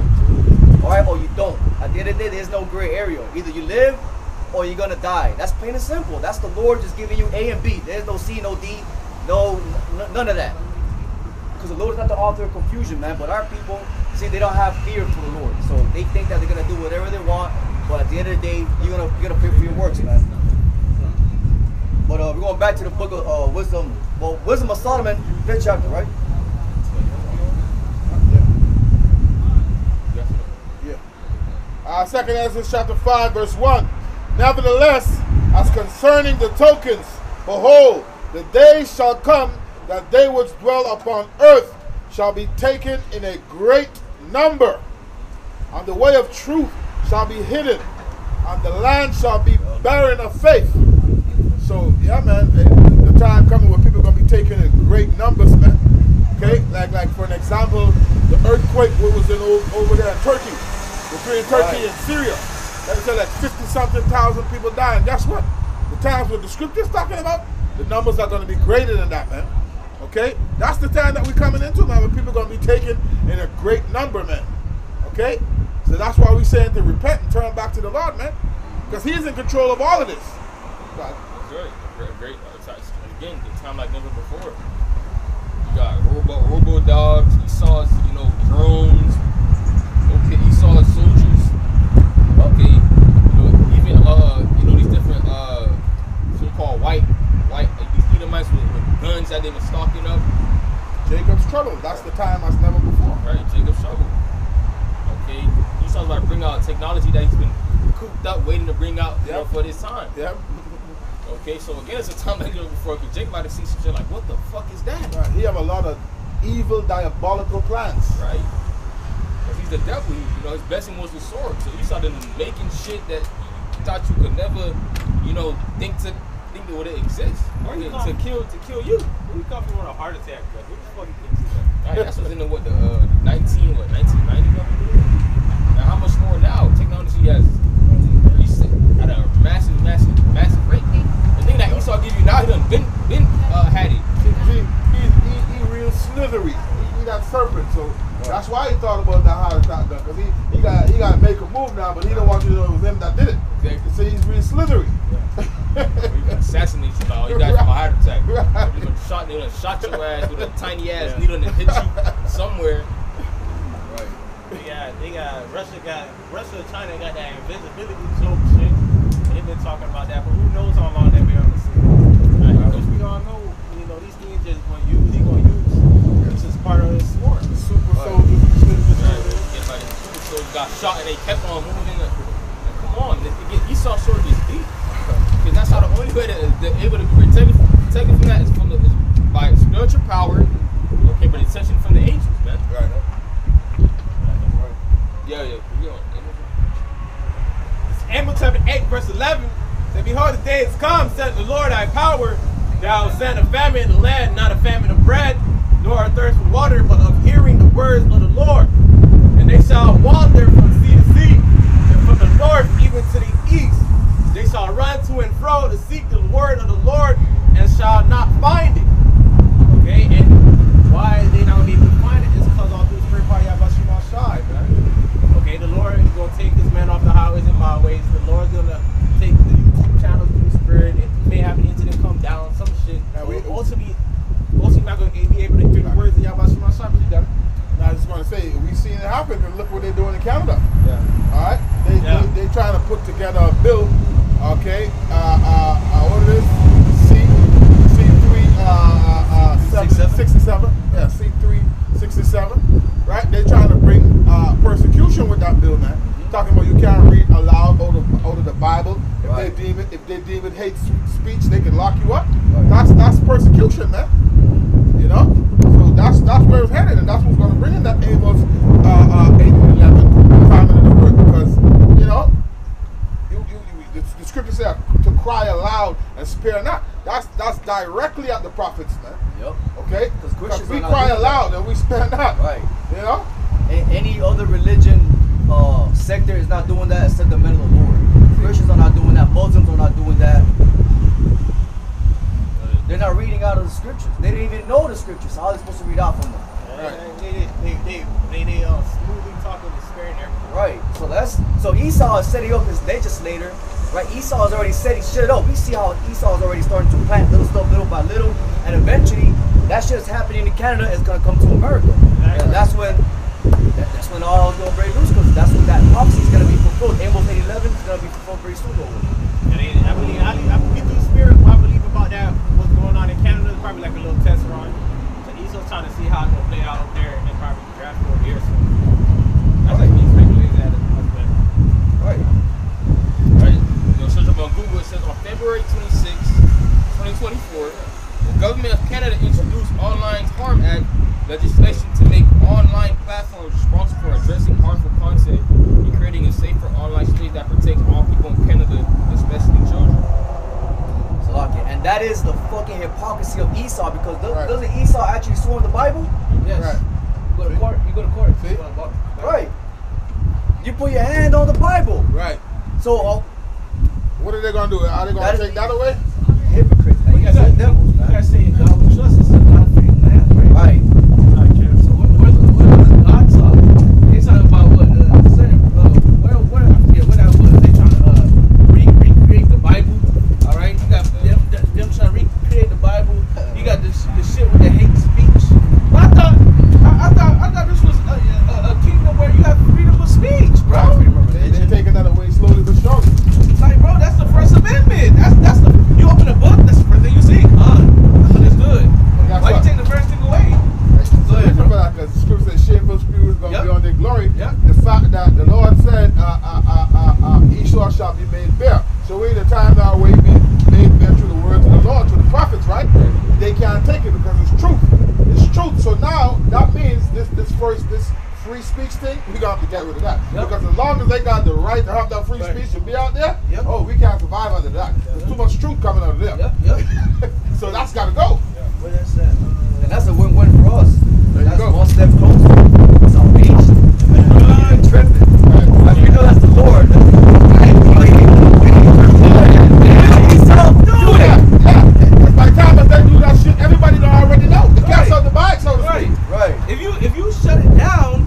S1: all right, or you don't. At the end of the day, there's no gray area. Either you live or you're gonna die. That's plain and simple. That's the Lord just giving you A and B. There's no C, no D, no none of that. Because the Lord is not the author of confusion, man. But our people, see, they don't have fear for the Lord, so they think that they're gonna do whatever they want. But at the end of the day, you're gonna you're pay for your works, man. But uh, we're going back to the book of uh, wisdom. Well, wisdom of Solomon, fifth chapter, right?
S2: Yeah. Uh, second Ezra chapter 5, verse 1. Nevertheless, as concerning the tokens, behold, the day shall come that they which dwell upon earth shall be taken in a great number, and the way of truth shall be hidden, and the land shall be barren of faith. So, yeah, man, the time coming when people are going to be taken in great numbers, man. Okay, like like for an example, the earthquake what was in over there in Turkey, between Turkey
S1: Right.
S2: and Syria. That said like fifty something thousand people dying. Guess what? The times what the scripture's talking about, the numbers are going to be greater than that, man. Okay, that's the time that we're coming into, man. When people are going to be taken in a great number, man. Okay, so that's why we saying to repent and turn back to the Lord, man, because He's in control of all of this. God.
S3: That's right. Great, great. Again, the time like never before. You got robo, robo dogs. You saw, you know, drones. Okay, you saw soldiers. Okay, you know, even uh, you know, these different uh, so-called white, white, like these Edomites with, with guns that they were stocking up.
S2: Jacob's trouble. That's the time as never before.
S3: Right, Jacob's Shovel. Okay, he's talking about to bring out technology that he's been cooped up, waiting to bring out, you know, for this time.
S2: Yeah.
S3: Okay, so again, it's a time like never before. Cause Jacob about to see some shit like, what the fuck is that?
S2: Right. He have a lot of evil, diabolical plans.
S3: Right? Cause he's the devil. He, you know, his blessing was the sword. So you started making shit that you thought you could never, you know, think to think that would exist.
S4: Where you
S3: Okay,
S4: come?
S3: to kill to kill you.
S4: Where you come from with a heart attack, bro? Who the fuck you think that?
S3: Right, that's what's in the what the uh, 19 what 1990 Now how much more now? Technology has increased at a massive, massive, massive rate. The thing that Esau give you now, he done been been uh, had it.
S2: He, he, he, he real slithery. He, he that serpent. So that's why he thought about that heart attack because he, he got he got to make a move now, but he don't want you to know it was him that did it.
S3: Exactly.
S2: So he's real slithery.
S3: Or you can assassinate you now. You died from a heart attack.
S2: Right.
S3: You done shot, they done shot your ass with a tiny ass
S4: Yeah.
S3: needle and hit you somewhere.
S4: They got, they got, Russia got, Russia and China got that invisibility joke shit. They've been talking about that, but who knows how long they'll be on the scene.
S3: Right.
S4: Because we all know, you know, these things just gonna use, he gonna use This is part of his sword.
S2: Super
S1: Right.
S2: soldiers.
S3: Man, everybody, so got shot and they kept on moving. Like, come on, they, they get Esau sword is deep. Because that's how the only way that they're able to be protected, protected from that is from the is by spiritual power. Okay, but it's from the angels, man.
S2: Right.
S3: Yeah, yeah. We on.
S4: Amos chapter 8, verse 11 said, Behold, the day is come, said the Lord, thy power. Thou send a famine in the land, not a famine of bread, nor a thirst for water, but of hearing the words of the Lord. And they shall wander from sea to sea, and from the north even to the east. They shall run to and fro to seek the word of the Lord, and shall not find it. Okay, and why they not able to find it is because all through the spirit party about Shema Shai, man. Okay, the Lord is gonna take this man off the highways and byways. The Lord's gonna take the YouTube channels through the spirit. It may have an incident come down, some shit.
S2: Yeah, we-
S4: ultimately, ultimately not gonna be able to hear the words of Yahweh Shema Shai, but you got it.
S2: Now I just want to say we seen it happen, and look what they're doing in Canada.
S4: Yeah.
S2: All right, they
S4: Yeah.
S2: they, they trying to put together a bill. Okay, uh, uh, uh what it is? C C three uh, uh, uh, seven,
S1: Six, seven?
S2: 67. Yeah, C three sixty seven. Right, they're trying to bring uh, persecution with that bill, man. Talking about you can't read aloud out of, out of the Bible. If
S1: Right.
S2: they deem it if they deem it hate speech, they can lock you up.
S1: Right.
S2: That's that's persecution, man. You know? So that's that's where it's headed, and that's what's going to bring in that Amos uh, uh, 8 and 11 famine in the word. Because, you know, you, you, you, the, the scripture says to cry aloud and spare not. That's that's directly at the prophets, man.
S1: Yep.
S2: Okay? Because we cry aloud and we spare not.
S1: Right.
S2: You know?
S1: A- any other religion uh, sector is not doing that except the men of the Lord. Christians are not doing that. Muslims are not doing that. They're not reading out of the scriptures. They didn't even know the scriptures. How are they supposed to read out from them?
S2: Right.
S4: They, they, they, they, they, uh, smoothly talking and sparing everything.
S1: Right. So that's so Esau is setting up his legislator. Right. Esau is already setting shit up. We see how Esau is already starting to plant little stuff little by little, and eventually that shit is happening in Canada. It's gonna come to America, and that's when that's when all is gonna break loose because that's when that prophecy is gonna be fulfilled. Amos 8:11 is gonna be fulfilled pretty soon. Over.
S4: And they, I believe, I, I believe through spirit, what I believe about that, what's going on in Canada is probably like a little test run. So Esau's trying to see how it's going to play out up there and then probably draft it over here. So that's like me speculating that. as well.
S1: Right.
S3: Right? You know, search up on Google. It says on February 26, 2024, the government of Canada introduced Online Harm Act legislation to make online platforms responsible for addressing harmful content and creating a safer online space that protects all people in Canada, especially children.
S1: So okay, and that is the fucking hypocrisy of Esau because do-
S2: Right.
S1: doesn't Esau actually swear in the Bible?
S5: Yes.
S2: Right.
S5: You go to court. You go to court.
S2: See?
S1: Right. You put your hand on the Bible.
S2: Right.
S1: So uh,
S2: What are they going to do? Are they going
S1: That
S2: to
S1: is-
S2: take that away?
S1: hypocrites, man. You guys are devils,
S5: You guys say God will trust us and God free land, right?
S1: Right.
S5: So what, what, what does God talk? They talking about what? Uh, certain, uh, where, where, I forget what that was. They trying to uh, re- recreate the Bible. All right, you got them, them, them trying to recreate the Bible. You got this the shit with the hate speech. But I thought, I, I thought, I thought this was a, a, a kingdom where you have freedom of speech, bro.
S2: They, they're taking that away slowly but surely.
S5: Like, bro, that's the First Amendment. That's that's the you open a book. That's the first thing you see. God, understood.
S2: That's
S5: Why you
S2: what-
S5: take the first thing away?
S2: Right. So
S5: Go ahead,
S2: listen
S5: bro.
S2: for that, because the scripture says shameful spew is going to
S5: Yep.
S2: be on their glory.
S5: Yep.
S2: The fact that the Lord said, uh, uh, uh, uh, uh, Esau shall be made bare. So we in the time now where be made bare through the words of the Lord, to the prophets, right? They can't take it because it's truth. It's truth. So now that means this this first this free speech thing, we gonna have to get rid of that.
S5: Yep.
S2: Because as long as they got the right to have that free
S5: Right.
S2: speech and be out there,
S5: Yep.
S2: oh, we can't survive under that. There's too much truth coming out of there.
S5: Yep, yep.
S2: so that's gotta go.
S5: Where that's at?
S1: And that's a win-win for us.
S2: There you
S1: that's
S2: go.
S1: one step closer. Salvation. Good tripping. Like, we know that's the Lord. Esau, do it.
S2: Yeah. By the time that they do that shit, everybody don't already know. The cat's
S5: Right.
S2: out the bag, so to
S5: Right.
S2: speak.
S1: Right.
S5: If you if you shut it down,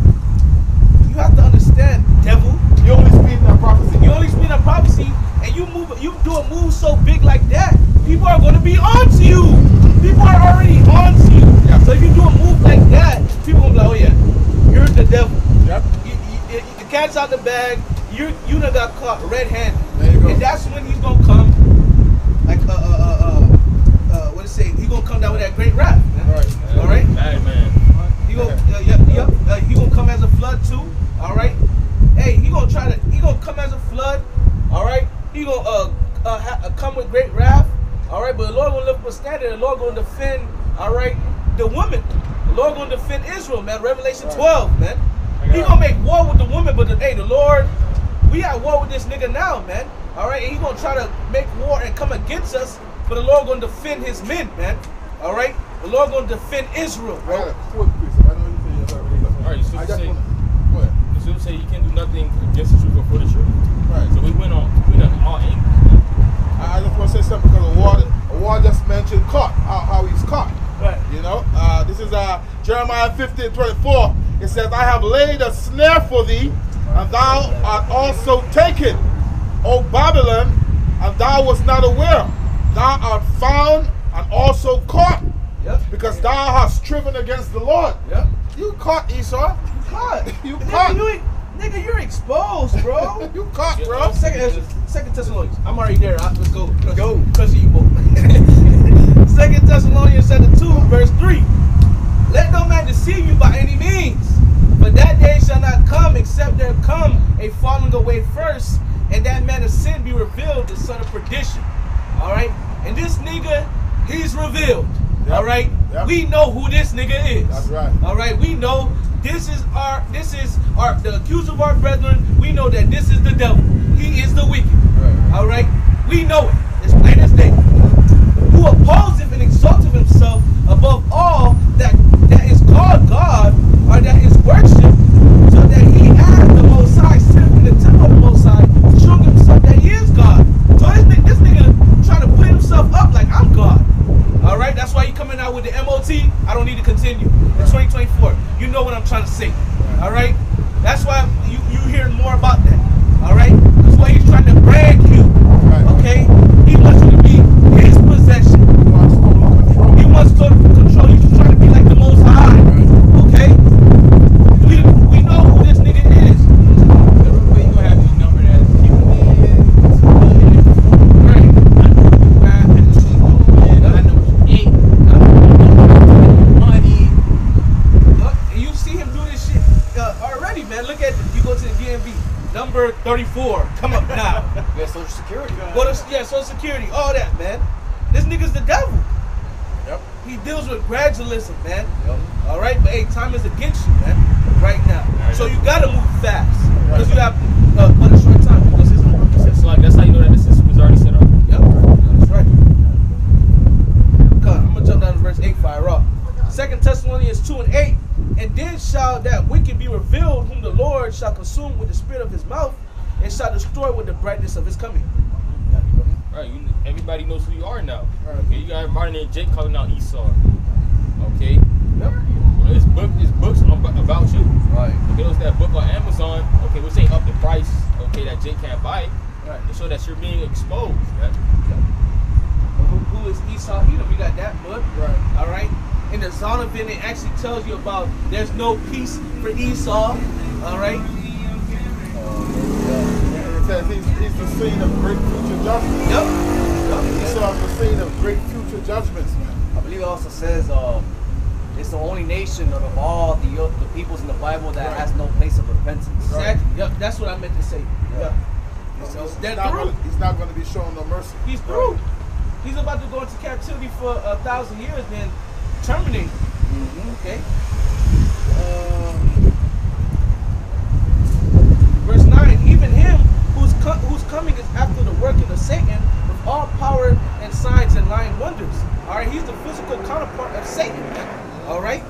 S5: you have to understand, devil.
S2: You only speak that prophecy.
S5: You only speak a prophecy, and you move. You do a move so big like that, people are going to be onto you. People are already onto you.
S2: Yeah.
S5: So if you do a move like that, people will be like, "Oh yeah, you're the devil."
S2: Yep.
S5: You, you, you- the cat's out the bag. You you done got caught red-handed.
S2: There you go.
S5: And that's when he's gonna come. Like uh uh uh uh, uh what it say? He's gonna come down with that great rap. man.
S2: Right.
S5: All right.
S3: Bad man.
S5: He gonna, uh, yep, yep. Uh, he gonna come as a flood too. All right. Hey, he gonna try to. He gonna come as a flood. All right. He gonna uh, uh, ha- uh come with great wrath. All right. But the Lord gonna lift up a standard. The Lord gonna defend. All right. The woman. The Lord gonna defend Israel, man. Revelation 12, man. He gonna make war with the woman, but the, hey, the Lord, we at war with this nigga now, man. All right. And he gonna try to make war and come against us, but the Lord gonna defend his men, man. All right. The Lord gonna defend Israel,
S2: I got
S5: bro.
S2: a quick piece. I know you say you're already
S3: All right, so
S2: I
S3: you
S2: just
S3: say-
S2: want to. Go.
S3: The scripture say you can't do nothing against the truth or for the truth.
S2: Right.
S3: So we went on, we went on all angles.
S2: I I just want to say something because Award, Award just mentioned caught, how, how he's caught.
S5: Right.
S2: You know, uh, this is uh, Jeremiah 15 24. It says, I have laid a snare for thee, and thou art also taken, O Babylon, and thou wast not aware. Thou art found and also caught,
S5: Yep.
S2: because thou hast striven against the Lord.
S5: Yep.
S2: You caught, Esau.
S5: You Caught.
S2: You caught.
S5: You nigga, you're exposed, bro.
S2: You caught,
S3: Yeah,
S2: bro.
S5: Second, second Thessalonians. I'm already there. Uh, Let's go. Let's go. Crush you, boy. second Thessalonians chapter 2, verse 3. Let no man deceive you by any means. But that day shall not come except there come a falling away first, and that man of sin be revealed, the son of perdition. Alright? And this nigga, he's revealed.
S2: Yep.
S5: Alright?
S2: Yep.
S5: We know who this nigga is.
S2: That's right.
S5: All right, we know this is our this is our the accuser of our brethren. We know that this is the devil. He is the wicked.
S2: Right.
S5: All right, we know it. It's plain as day. Who opposeth and exalteth himself above all that that is called God or that is worshipped, so that he has the Most High the temple of the Most High, showing himself that he is God. So this nigga, this nigga trying to put himself up like I'm God. All right, that's why you coming out with the MOT. I don't need to continue. In 2024, you know what I'm trying to say. All right, that's why you you hearing more about that. All right, that's why he's trying to brag you. Okay, he wants you to be his possession.
S2: You want total control.
S5: He wants total control. He's just trying to be like the Most High. Okay, we we know who this nigga is.
S4: Everywhere you gonna have these numbered as humans,
S5: Right.
S4: I know you man. I know what you ate. I know money.
S5: Look, and you see him do this shit uh, already, man. Look at you go to the DMV number 34. Come up now.
S1: Yeah, Social Security.
S5: Go to yeah, Social Security, all that, man. This nigga's the devil.
S2: Yep.
S5: He deals with gradualism, man.
S1: Yep.
S5: All right, but hey, time is against you, man. Right now, so you gotta move fast because you have uh, but a short time. What's his name?
S3: That's like that's how you know that the system was already set up.
S5: Yep, that's right. Come, I'm gonna jump down to verse 8, fire up. Second Thessalonians 2 and 8. And then shall that wicked be revealed, whom the Lord shall consume with the spirit of his mouth, and shall destroy with the brightness of his coming.
S3: Right, you, everybody knows who you are now.
S2: Right.
S3: Okay, you got Martin and Jake calling out Esau. Okay,
S5: Yep.
S3: well, this book, this book's about you.
S1: Right.
S3: Okay, there's that book on Amazon. Okay, which ain't up the price. Okay, that Jake can't buy it.
S5: Right.
S3: To show that you're being exposed. Right?
S5: Who, who is Esau You know, We got that book.
S2: Right.
S5: All right. In the Zondervan, it actually tells you about there's no peace for Esau. All right.
S2: And it says he's, he's the scene of great future judgments.
S5: Yep. Yep.
S2: Esau is the scene of great future judgments, man.
S1: I believe it also says uh, it's the only nation out of all the uh, the peoples in the Bible that
S2: Right.
S1: has no place of repentance.
S5: Exactly. Yep. That's what I meant to say. Yep.
S2: So
S5: He's
S2: he's,
S5: dead
S2: not
S5: through.
S2: gonna, he's not going to be shown no mercy.
S5: He's through. He's about to go into captivity for a thousand years, then terminate. Okay. Um, verse nine. Even him whose co- whose coming is after the working of Satan with all power and signs and lying wonders. All right. He's the physical counterpart of Satan. All right.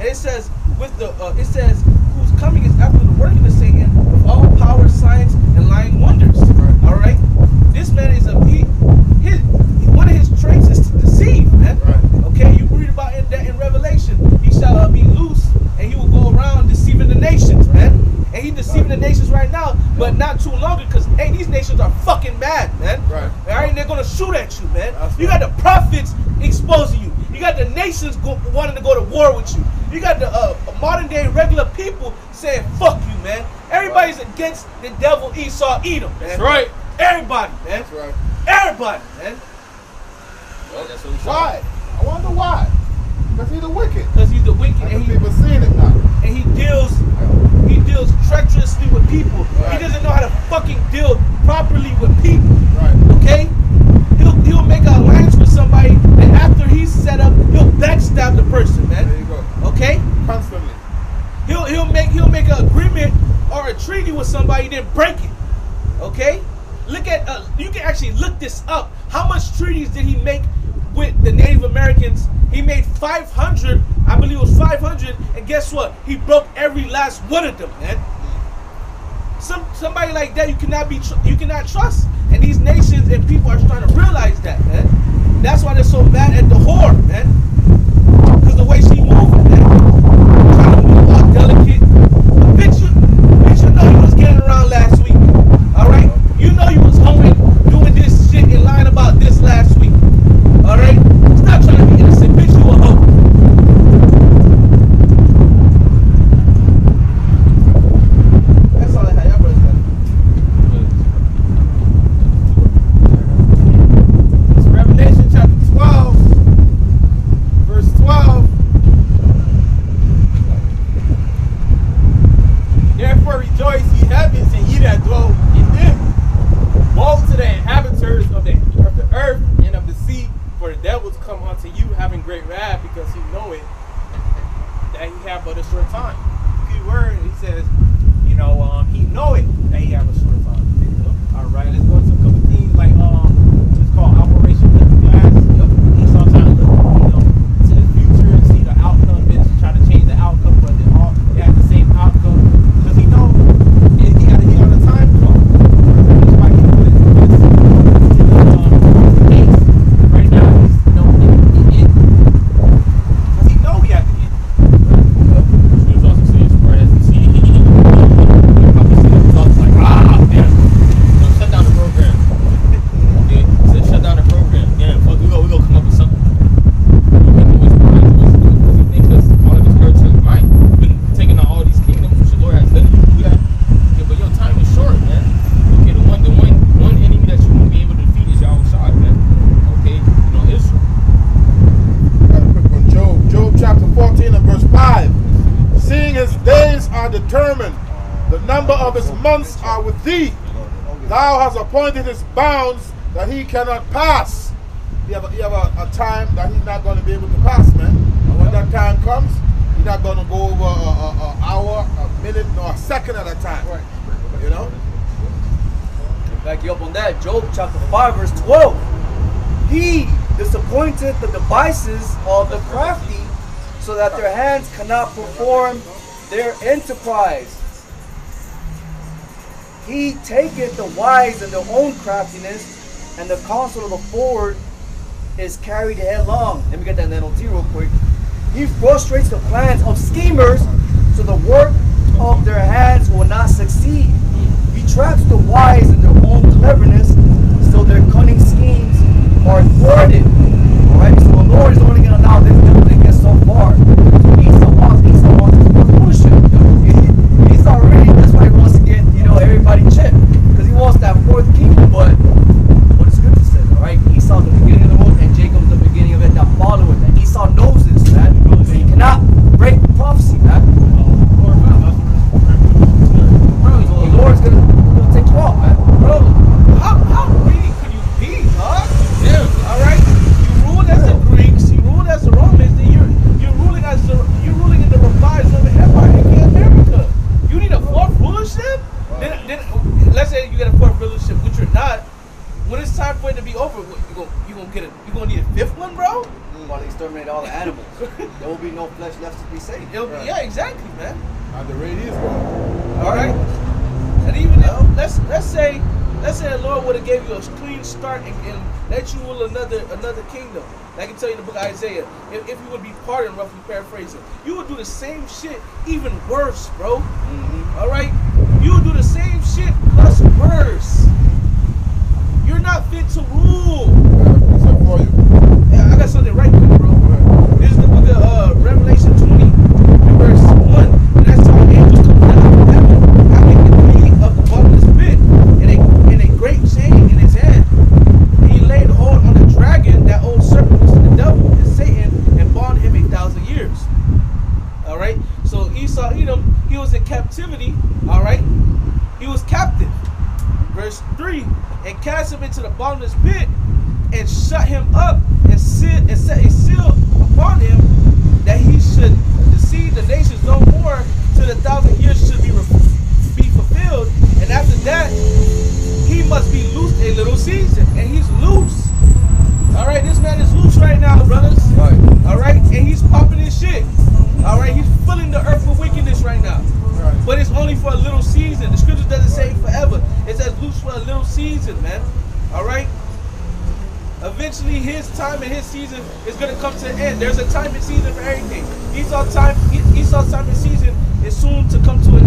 S5: And it says with the uh, it says whose coming is after the working of Satan with all power, signs, and lying wonders. All right. This man is a he. His one of his traits is to deceive, man.
S2: Right.
S5: Okay, you read about it that in Revelation. He shall uh, be loose and he will go around deceiving the nations, man. And he deceiving the nations right now, but not too long because hey, these nations are fucking mad, man.
S2: Right.
S5: All right, and they're gonna shoot at you, man.
S2: That's
S5: you
S2: right.
S5: got the prophets exposing you. You got the nations go, wanting to go to war with you. You got the uh, modern day regular people saying "fuck you, man." Everybody's against the devil Esau Edom, man.
S3: That's right.
S5: Everybody, man.
S2: That's right.
S5: Everybody, man.
S3: Well, that's what it's
S2: Why? I wonder why. Because he's the wicked.
S5: because he's the wicked
S2: And
S5: and he
S2: people seeing it now.
S5: and he deals he deals treacherously with people. He doesn't know how to fucking deal properly with people.
S2: Right.
S5: Okay? He'll he'll make an alliance with somebody and after he's set up, he'll backstab the person, man.
S2: There you go.
S5: Okay?
S2: Constantly.
S5: He'll he'll make he'll make an agreement or a treaty with somebody, then break it. Okay? Look at uh, you can actually look this up. How much treaties did he make with the Native Americans? He made 500, I believe it was 500, and guess what? He broke every last one of them, man. Some somebody like that you cannot be you cannot trust, and these nations and people are starting to realize that, man. That's why they're so mad at the whore, man. Cause the way she moving, man. Trying to move all delicate. Bitch, bitch, you know you was getting around last week. Alright? You know you was home doing this shit and lying about this last week. Alright? Stop trying to be innocent, bitch, you a hoe. That's all I had. Y'all brothers got it.
S4: It's Revelation chapter 12, verse 12. Therefore rejoice, ye heavens, and ye that dwell in them. Woe to the inhabitants of the, of the earth and of the sea, for the devils come unto you having great wrath, because he knoweth that he have but a short time. Key word, he says, you know, um, he know it that he have a short time. All right, let's go to a couple things like um, it's called Operation Cut the Glass. He's sometimes look, you know, to the future and see the outcome. Is try to change the outcome, but they all they have the same outcome because he know and he got to hit on the time clock. That's why he put it in this um, case. Right now, he's you know in, in, in, because he know he has to get.
S3: He was also saying, as far as he see, he, he, he, he probably see the results like, ah, damn, you know, shut down the program. Okay, he said, shut down the program. Damn, fuck, we go, we go come up with something. Okay, what's behind it? What's- what's he think that's all of his hurts his mind. Been taking on all these kingdoms, which the Lord has let him do that. Okay, but your time is short, man. Okay, the one, the one, one enemy that you won't be able to defeat is Yahawashi, man. Okay, you know, Israel.
S2: Got a quick one. Job. Job chapter 14 and verse 5. Seeing his days are determined, the number of his months are with thee. Thou hast appointed his bounds that he cannot pass. You have, a, you have a, a time that he's not going to be able to pass, man. And when that time comes, he's not going to go over an hour, a minute, nor a second at a time. You know?
S1: Back you up on that. Job chapter 5, verse 12. He disappointed the devices of the crafty so that their hands cannot perform their enterprise. He taketh the wise in their own craftiness, and the counsel of the forward is carried headlong. Let me get that NLT real quick. He frustrates the plans of schemers, so the work of their hands will not succeed. He traps the wise in their own cleverness, so their cunning schemes are thwarted. Alright, so the Lord is only going to allow them to get so far. So Esau wants, Esau wants his bullshit. Esau already, that's why he wants to get, you know, everybody chipped. Because he wants that fourth kingdom, but what the scripture says, alright? Esau's the beginning of the road, and Jacob's the beginning of it that follow it. And Esau knows this, man. So you cannot break prophecy, man. The Lord's gonna, gonna take you out, man.
S5: Bro, how, how greedy could you be, huh?
S3: Yeah.
S5: All right, you ruled as the Greeks, you ruled as the Romans, then you're you're ruling as the you're ruling in the revised Roman Empire in America. You need a fourth rulership? Then, then let's say you get a fourth rulership, which you're not. When it's time for it to be over, what, you gonna you gonna get a you gonna need a fifth one, bro?
S1: While they exterminate all the animals, there will be no flesh left to be saved.
S5: It'll be, yeah, exactly, man.
S2: And the rate is going.
S5: All right. And even if let's let's say let's say the Lord would have gave you a clean start and, and let you rule another another kingdom. Like I can tell you in the book of Isaiah, if, if you would be pardoned, roughly paraphrasing, you would do the same shit, even worse, bro. Mm-hmm. All right, you would do the same shit plus worse. You're not fit to rule.
S2: What's up for you?
S5: Yeah, I got something right to uh, Revelation 20, verse 1. And I saw angels come down from heaven, having the key of the bottomless pit, and a, and a great chain in his hand. And he laid hold on the dragon, that old serpent, the devil, and Satan, and bound him a thousand years. All right? So Esau, Edom, he was in
S1: captivity,
S5: all right? He was captive. Verse 3, and cast him into the bottomless pit, and shut him up season is going to come to an end. There's a time and season for everything. Esau's time, Esau's time and season is soon to come to an end.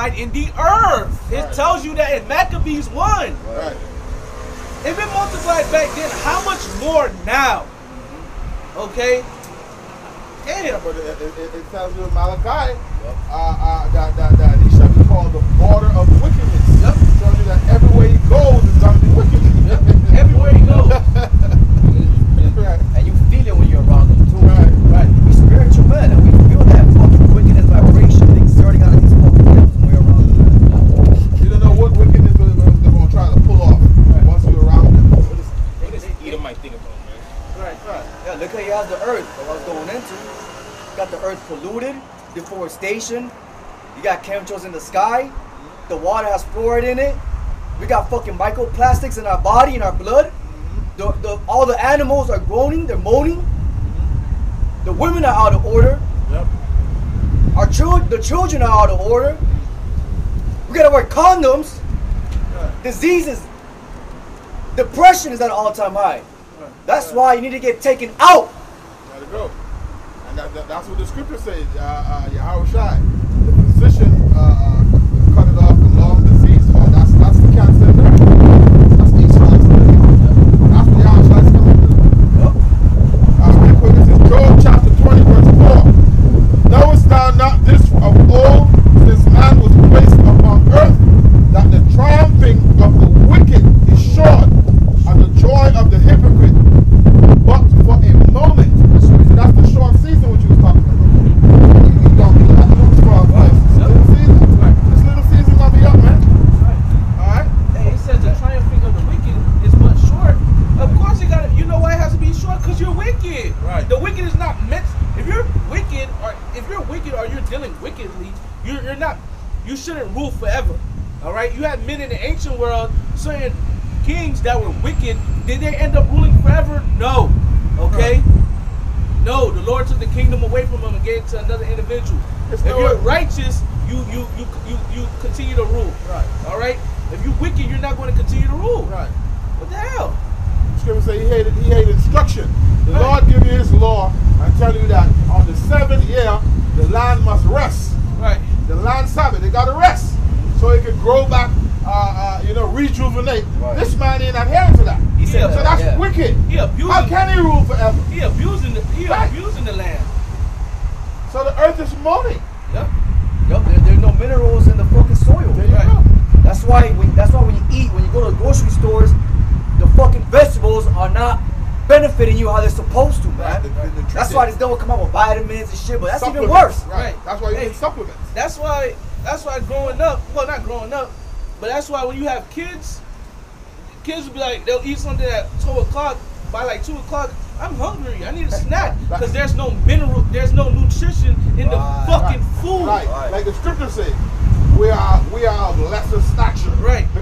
S3: worldwide in the
S1: look at have the
S5: earth,
S2: what
S1: I was going into. You got the earth polluted, deforestation, you got chemtrails in the sky, the water has fluoride in it, we got fucking microplastics in our body, in our blood. The, the, all the animals are groaning, they're moaning. The women are out of order.
S2: Yep.
S1: Our children, the children are out of order. We gotta wear condoms.
S2: Yeah.
S1: Diseases, depression is at an all-time high. That's
S2: yeah.
S1: why you need to get taken out.
S2: Gotta go. And that, that, that's what the scripture says. Uh, uh, Yahawashi. You how
S1: they're supposed to, man.
S2: The- the- the
S1: That's why this don't come up with vitamins and shit, but that's even worse.
S2: Right.
S5: Right.
S2: That's why you
S5: Hey.
S2: need supplements.
S5: That's why. That's why growing up. Well, not growing up, but that's why when you have kids, kids will be like they'll eat something at twelve o'clock. By like two o'clock, I'm hungry. I need a snack because there's no mineral, there's no nutrition in the
S1: Right.
S5: fucking
S2: Right.
S5: food.
S2: Right.
S1: Right.
S2: Like the scripture say, we are we are of lesser stature.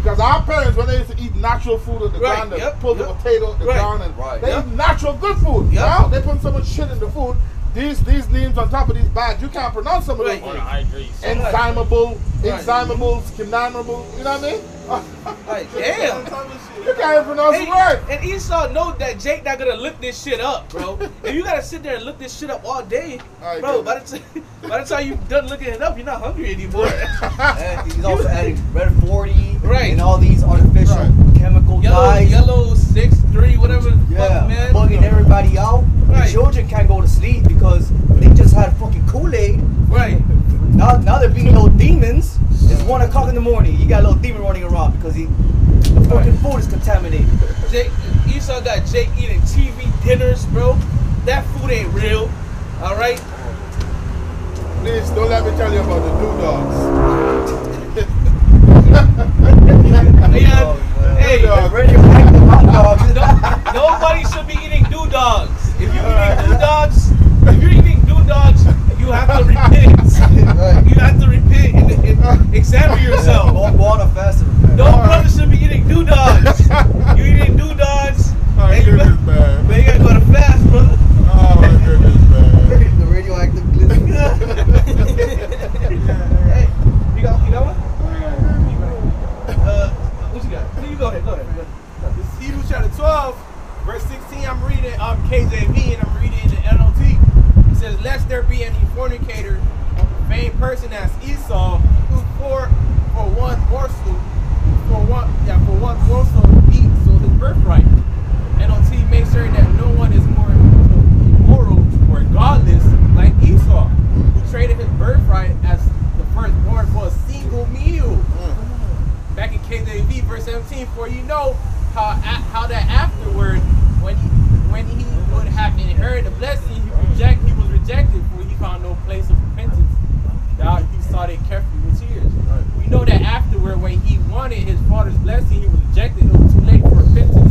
S5: Right.
S2: Because our parents, when they used to eat natural food at the
S5: Right,
S2: ground, they
S5: yep,
S2: pull the potato at the
S5: Right.
S2: ground, and
S1: Right.
S2: they
S5: Yep.
S2: eat natural good food.
S5: Yep.
S2: Now they put so much shit in the food. These these names on top of these bags, you can't pronounce some of
S5: Right.
S2: those
S3: On the
S2: things.
S3: hydrates.
S2: Enzymable,
S5: Right.
S2: enzymables, kinamable, you know what I mean?
S5: Like, damn.
S2: You can't even pronounce
S5: Hey,
S2: the word.
S5: and Esau know that Jake not gonna look this shit up, bro. if you gotta sit there and look this shit up all day,
S2: Alright,
S5: bro,
S2: good.
S5: by the, t- by the time you done looking it up, you're not hungry anymore.
S1: And he's also adding red 40
S5: Right.
S1: and all these artificial
S2: Right.
S1: chemical
S5: yellow,
S1: dyes.
S5: yellow six three, whatever.
S1: Yeah,
S5: fuck, man.
S1: bugging everybody out.
S5: Right.
S1: The children can't go to sleep because they just had fucking Kool-Aid.
S5: Right.
S1: Now, now they're being little demons. It's one o'clock in the morning. You got a little demon running around because he, the fucking food is contaminated.
S5: Jake, Esau got Jake eating TV dinners, bro. That food ain't real. All right.
S2: Please don't let me tell you about the doo dogs.
S5: Yeah. Hey,
S2: Dog.
S1: radioactive hot dogs.
S5: no, nobody should be eating doo dogs. If you're eating doo dogs, if you're eating doo dogs, you have to repent. You have to repent and, and examine yourself.
S1: Go, go on a fast and repent.
S5: No brother should be eating doo dogs. You eating doo dogs?
S2: Oh, my goodness, man.
S5: Man, you gotta go to fast, brother.
S2: Oh, my goodness, man.
S1: the radioactive glizzy.
S5: hey, you got you got one? Uh, what you got? You go ahead. Go ahead. Go ahead.
S4: This is Hebrews chapter 12, verse 16. I'm reading um, KJV and I'm reading the NLT. It says, Lest there be any fornicator, vain person as Esau, who for for one morsel, for one yeah, for one morsel eat so his birthright. NLT makes sure that no one is more immoral or godless like Esau, who traded his birthright as the firstborn for a single meal back in KJV verse 17, for you know how how that afterward, when he when he would have inherited the blessing, he reject he was rejected, for he found no place of repentance. Now he sought it carefully with tears. We know that afterward, when he wanted his father's blessing, he was rejected. It was too late for repentance,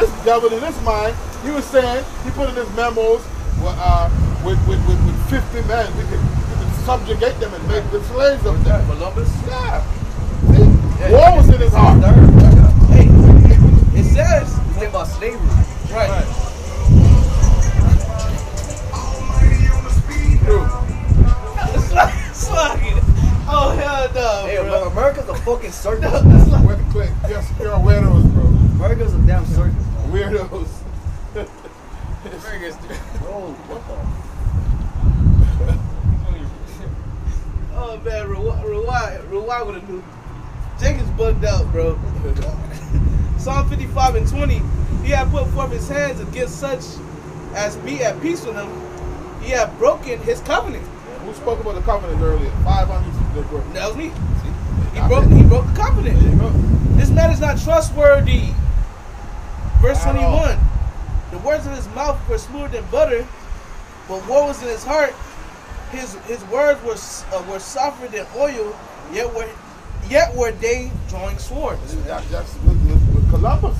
S4: this
S2: devil in his mind, he was saying, he put in his memos, well, uh, with, with, with, with 50 men, we could, we could subjugate them and make the slaves of them.
S1: Columbus.
S2: Yeah. See? War was in his heart.
S5: Hey, it says,
S1: He's thinking about slavery.
S5: right.
S2: True.
S5: Slug it. Oh, hell no,
S1: Hey,
S5: bro.
S1: America's a fucking circus.
S2: Where the click? Yes, you're weirdos, bro.
S1: America's a damn circus. man.
S2: Weirdos.
S1: Bro, what the?
S5: Oh, man, Ruwai, Ruwai would have knew. Jenkins bugged out, bro. Psalm 55 and 20. He had put forth his hands against such as be at peace with him. He had broken his covenant.
S2: Who spoke about the covenant earlier? 500 the group.
S5: That was me. He broke, he broke the covenant.
S2: There you go.
S5: This man is not trustworthy. Verse 21. The words of his mouth were smoother than butter, but what was in his heart? His his words were uh, were softer than oil, yet were yet were they drawing swords.
S2: That, that's with, with, with Columbus.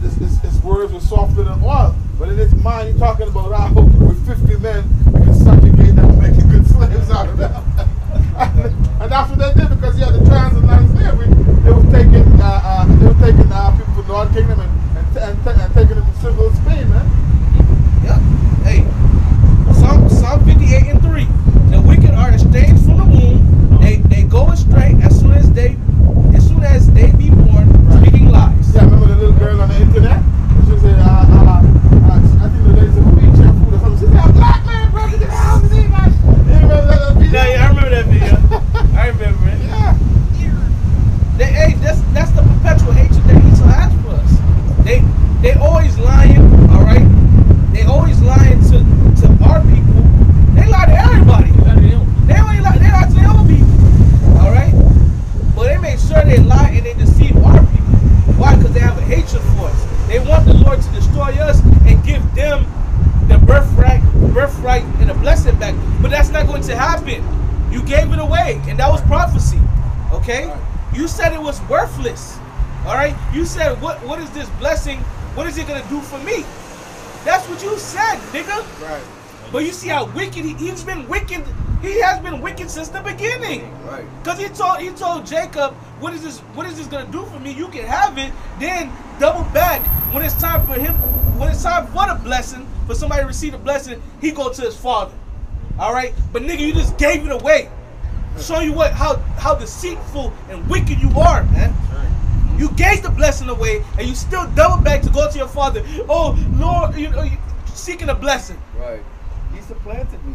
S2: His, his, his words were softer than oil. But in his mind, he's talking about how with 50 men, we can subjugate them and make good slaves out of them. and that's what they did because he had the transatlantic slavery. They were taking, uh, uh, they were taking uh, people from North Kingdom and, and, and, and taking them to Seville Spain, man.
S5: Yep. Hey. Psalm Psalm 58 and 3. The wicked are estranged from the womb. They they go astray as soon as they as soon as they be born, speaking lies.
S2: Yeah, remember the little girl on the internet? She said, uh, uh, uh, I think the lady said, who eat your food or something. She said, a black man, bro, get the house and eat my. You remember that video?
S5: Yeah, yeah, I remember that video. I remember it.
S2: Yeah.
S5: They, hey, that's that's the perpetual hatred that Esau has. They they always lying, all right. They always lying to to our people. They lie to everybody. They only lie. They lie to their own people, all right. But they make sure they lie and they deceive our people. Why? Because they have a hatred for us. They want the Lord to destroy us and give them the birthright, birthright and a blessing back. But that's not going to happen. You gave it away, and that was prophecy. Okay? You said it was worthless. All right? You said, what what is this blessing? What is it gonna do for me? That's what you said, nigga.
S2: Right.
S5: But you see how wicked he, he's been wicked. He has been wicked since the beginning.
S1: Right.
S5: Cause he told he told Jacob, what is this? What is this gonna do for me? You can have it. Then double back when it's time for him. When it's time for the blessing, for somebody to receive the blessing, he go to his father. All right. But nigga, you just gave it away. Showing you what how how deceitful and wicked you are, man. You gave the blessing away, and you still double back to go to your father. Oh Lord, you know, seeking a blessing.
S1: Right. He supplanted me.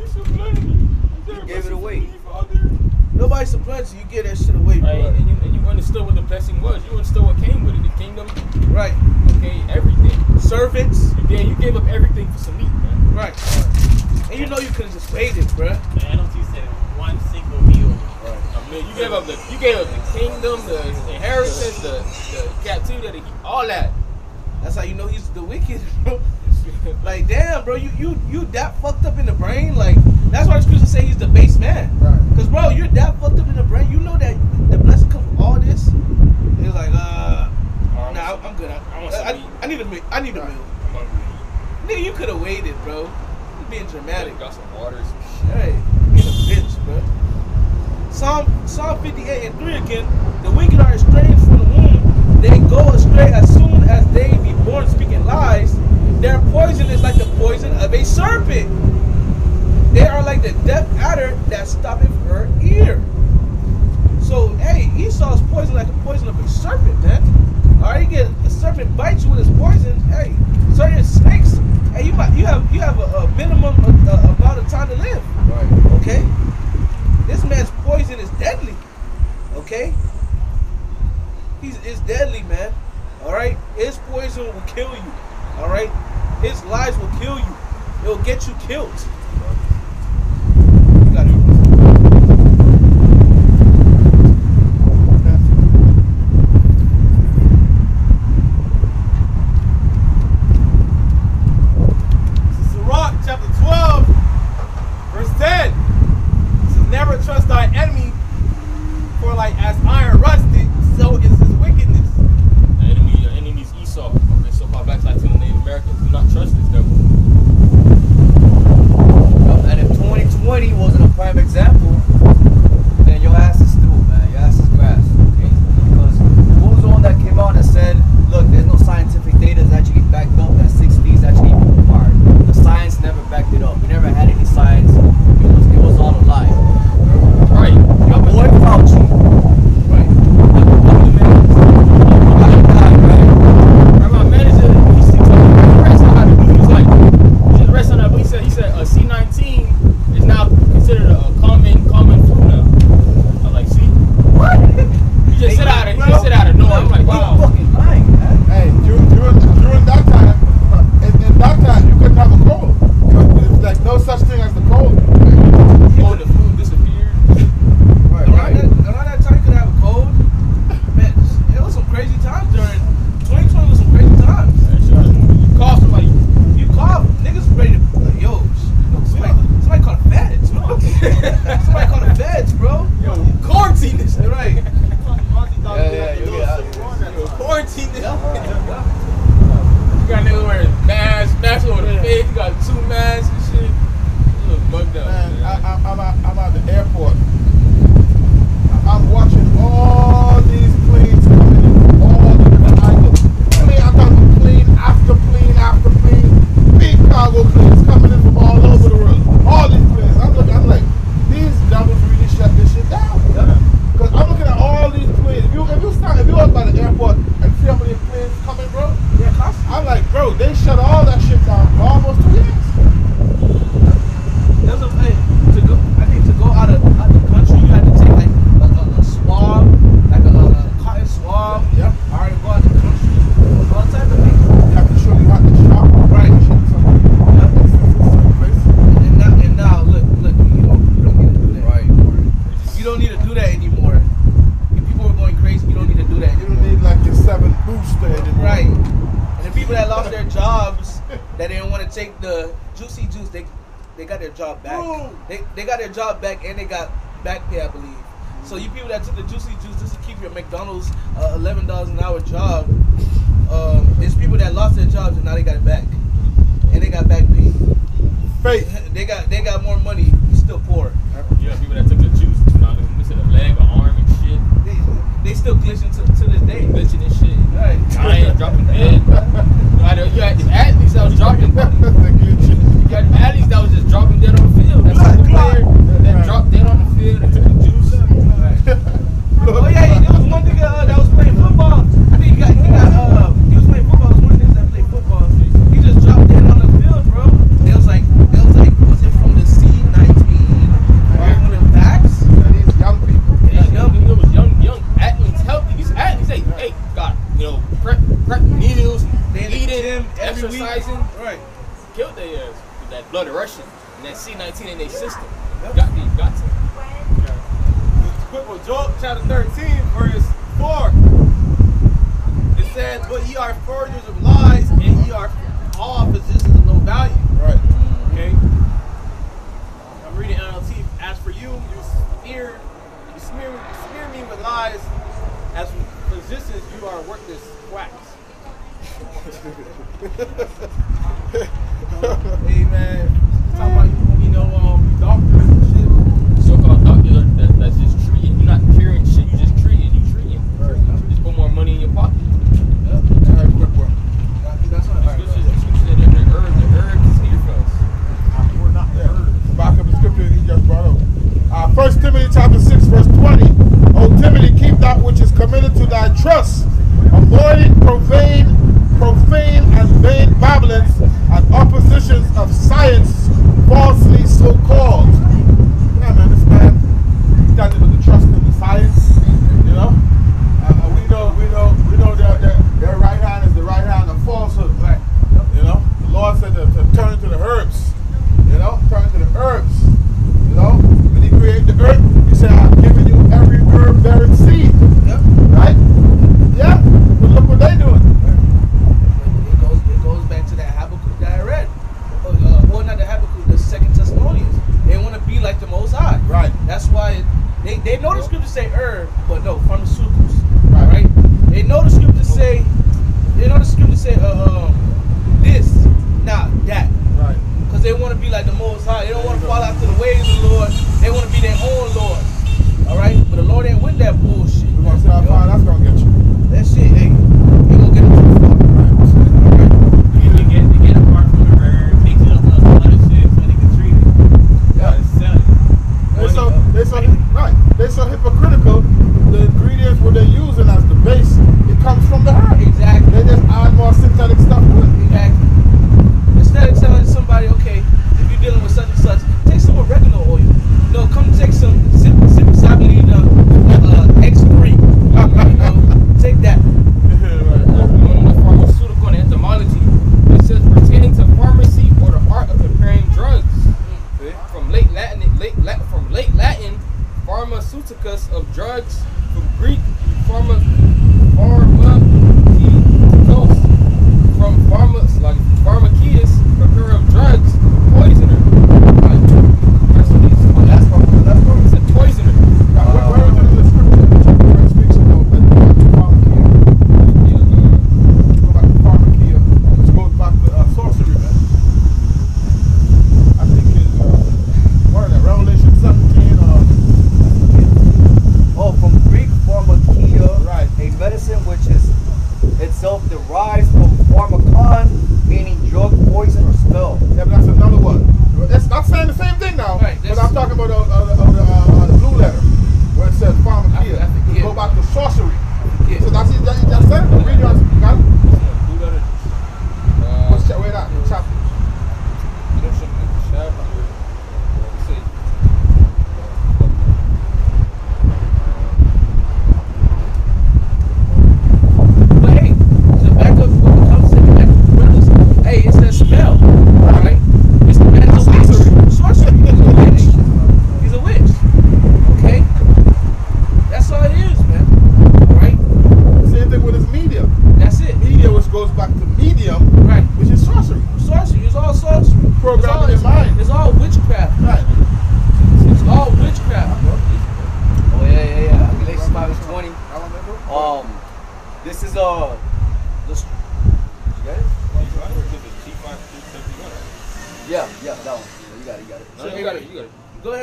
S1: He supplanted me.
S3: He
S1: gave it away.
S5: Nobody supplants you. You get that shit away, bro.
S3: Right, and you, and you understood what the blessing was. You understood what came with it. The kingdom,
S5: Right.
S3: okay, everything.
S5: Servants.
S3: You gave, you gave up everything for some meat, man.
S5: Right. And you know you could have just waited, bruh.
S4: Man, I don't you said one single meal.
S3: I mean, you gave up the you gave up the kingdom, the inheritance, the, the captivity, all that.
S5: That's how you know he's the wicked, bro. Like, damn, bro, you you you that fucked up in the brain. Like, that's why the scriptures say he's the base man.
S2: Right.
S5: Cause, bro, you're that fucked up in the brain. You know that the blessing comes from all this. It's like, uh,
S3: I'm
S5: nah, I'm good. I,
S3: I want some
S5: I. I need a meal. I need a meal.
S3: hungry.
S5: Nigga, you could have waited, bro. You're being dramatic.
S3: Got some water, some shit.
S5: Hey, being a bitch, bro. Psalm Psalm 58 and 3 again. The wicked are estranged from the womb. They go astray as soon as they be born speaking lies. Their poison is like the poison of a serpent. They are like the deaf adder that stoppeth her ear. So, hey, Esau's poison like the poison of a serpent, man. Alright, you get a serpent bites you with his poison. Hey, certain snakes. Hey, you might you have you have a, a minimum uh, amount of time to live.
S1: Right.
S5: Okay? This man's poison is deadly. Okay? He's it's deadly, man. Alright? His poison will kill you. Alright? His lies will kill you. It will get you killed. You got it.
S4: Sirach chapter 12, verse 10. So never trust thy enemy, for like as iron rusted, so is his wickedness.
S3: The enemy, your enemy's Esau. Okay, so-called Black Latino Native Americans. Do not trust this devil.
S1: Yup, And if 2020 wasn't a prime example, then your ass is through, man. Your ass is grass. Okay? Because who was the one that came out and said, look, there's no scientific data that's actually backed up that 6D is actually hard. The science never backed it up. We never had any science. It was, it was all a lie.
S3: Right.
S1: Your boy Fauci. Right.
S3: Right, my manager, he seems like he read something out of the- he was like, he just read something out, but he said, he said a C19 is now considered a common, common flu now. I'm like, see?
S1: What?
S3: He just said out of, he just said out of nowhere. I'm like,
S1: You
S3: wow.
S1: fucking lying, man.
S2: Hey, during, during, during that time, uh, in, in that time, you couldn't have a cold. There's like no such thing as the cold.
S3: Oh, the flu disappeared.
S1: Right,
S5: Around that, around that time, you could have a cold. Man, it was some crazy times during 2020 was some crazy times.
S3: Man, sure, you call somebody.
S5: You call niggas ready to like, yo, sh- somebody, somebody call the feds, bro. somebody call the feds, bro.
S3: Yo, quarantine this.
S5: You're right.
S1: Yeah, yeah, you get out of here.
S3: Yo, quarantine this.
S1: Yeah.
S3: You got niggas wearing masks, masks over the face. You got two masks and shit. You look bugged out.
S2: Man, I,
S3: man.
S2: I, I'm, out, I'm at the airport.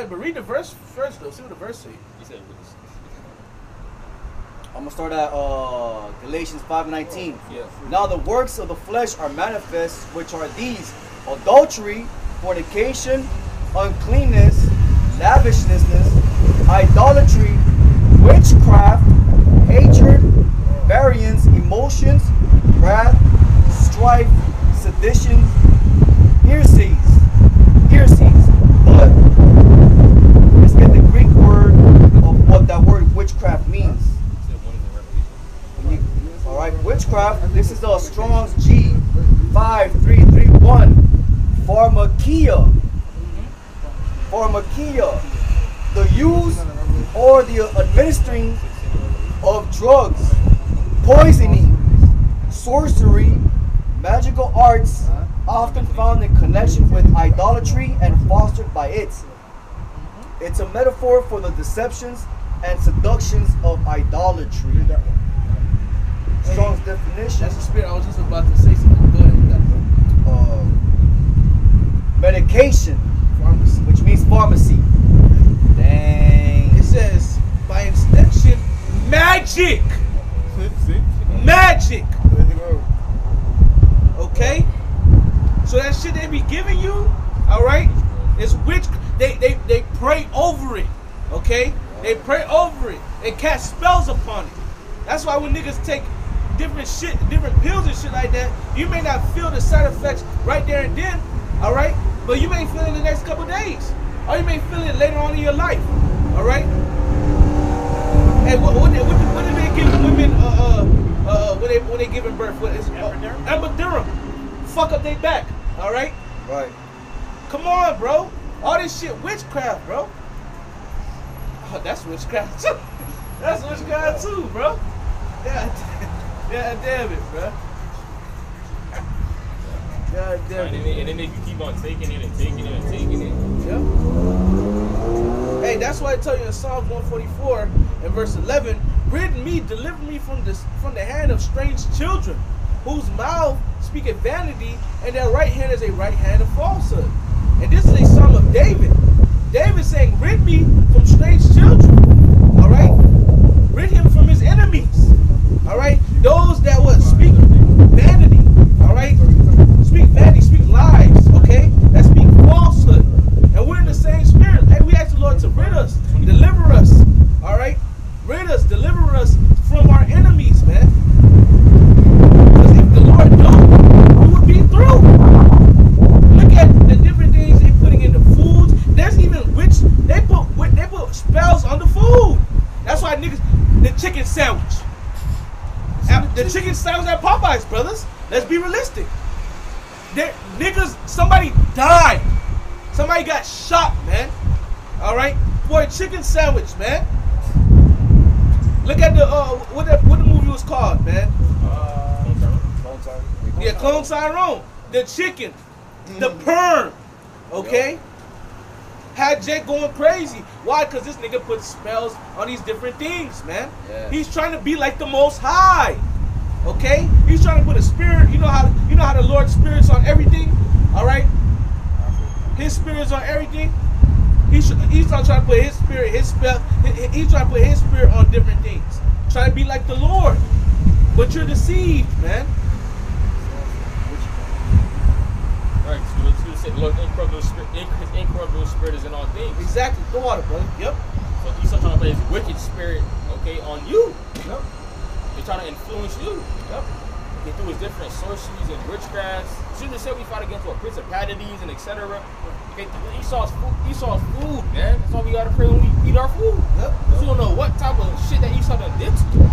S5: Ahead, but read the verse first though. See what the verse say.
S3: He said.
S1: I'm gonna start at uh, Galatians 5:19.
S3: Yeah.
S1: Now the works of the flesh are manifest, which are these: adultery, fornication, uncleanness, lavishness, idolatry, witchcraft, hatred, variance, emotions, wrath, strife, seditions, heresies, heresies. But let's get the Greek word of what that word witchcraft means. All right, witchcraft. This is the Strong's G five three three one. Pharmakeia. Pharmakeia. The use or the administering of drugs, poisoning, sorcery, magical arts, often found in connection with idolatry and fostered by it. It's a metaphor for the deceptions and seductions of idolatry.
S2: Read that one.
S1: Strong's definition.
S5: That's the spirit. I was just about to say something. Go ahead. you got
S1: uh, medication,
S5: Pharmacy.
S1: which means pharmacy. Dang.
S5: It says by extension, magic,
S2: See? See?
S5: magic.
S2: There you go.
S5: Okay. So that shit they be giving you, all right, is witch. They they they pray over it. Okay. They pray over it. They cast spells upon it. That's why when niggas take different shit, different pills and shit like that, you may not feel the side effects right there and then, all right, but you may feel it in the next couple days, or you may feel it later on in your life, all right. Hey, what what, what, what do they give women? Uh, uh, uh, when they when they giving birth? What is uh, epidural? Fuck up their back, all right.
S1: Right.
S5: Come on, bro. All this shit witchcraft, bro. Oh, that's witchcraft too. That's witchcraft too, bro. Yeah, yeah, damn it, bro. God damn
S3: then,
S5: it.
S3: and then they keep on taking it and taking it and taking it.
S5: Yeah. Hey, that's why I tell you in Psalms 144 and verse 11, rid me, deliver me from this from the hand of strange children, whose mouth speaketh vanity, and their right hand is a right hand of falsehood. And this is a psalm of David. David saying, rid me from strange children. All right? Rid him from his enemies. All right? Those that would speak vanity. All right? Speak vanity, speak lies. Okay? That speak falsehood. And we're in the same spirit. Hey, we ask the Lord to rid us, deliver us. All right? Rid us, deliver us from our enemies, man. Because if the Lord don't, we would be through. Look at the different things they putting in the foods. There's even which they put wi- they put spells on the food. That's why niggas the chicken sandwich. The chicken sandwich at Popeyes, brothers. Let's be realistic. There, niggas, somebody died. Somebody got shot, man. All right, for a chicken sandwich, man. Look at the uh, what the what the movie was called, man. Yeah, Clone Tyrone. The chicken. The perm. Okay? Had Jake going crazy. Why? Because this nigga put spells on these different things, man.
S1: Yeah.
S5: He's trying to be like the most high. Okay? He's trying to put a spirit, you know how you know how the Lord's spirit's on everything? Alright? His spirit's on everything. He's, he's trying to put his spirit, his spell, he- he- he's trying to put his spirit on different things. Trying to be like the Lord. But you're deceived, man.
S3: Right, so just incorruptible spirit, his incorruptible spirit is in all things.
S5: Exactly. Go water, brother. Yep.
S3: So he's trying to put his wicked spirit, okay, on you.
S5: Yep.
S3: He's trying to influence you.
S5: Yep.
S3: Okay, through his different sorceries and witchcrafts. Shouldn't have said we fight against what principalities and etc. Okay, Esau's food, Esau's food, man. That's why we gotta pray when we eat our food.
S5: Yep.
S3: You don't know what type of shit that Esau done did to you.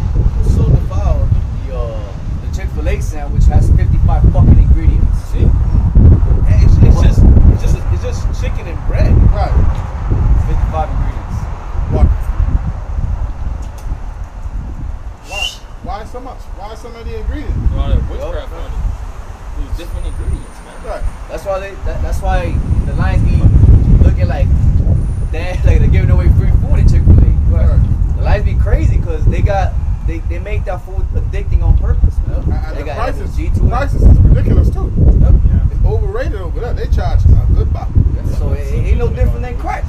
S5: So devoured.
S1: The uh, the Chick Fil A sandwich has 55 fucking ingredients.
S3: See?
S5: Hey, it's, it's just it's just it's just chicken and bread.
S2: Right.
S1: 55 ingredients.
S2: What? Why? Why so much? Why so many ingredients?
S3: A lot of witchcraft on it. There's different ingredients, man.
S2: Right.
S1: That's why they. That, that's why the lines be looking like, damn, like they're giving away free food at Chick Fil A.
S2: Right.
S1: The lines be crazy because they got they, they make that food addicting on purpose, man.
S2: And, and
S1: they
S2: the
S1: got
S2: prices,
S1: MSG to
S2: prices is ridiculous too.
S1: Yep.
S2: It's overrated over there. They charge a good buck.
S1: So it, it ain't no different than crack.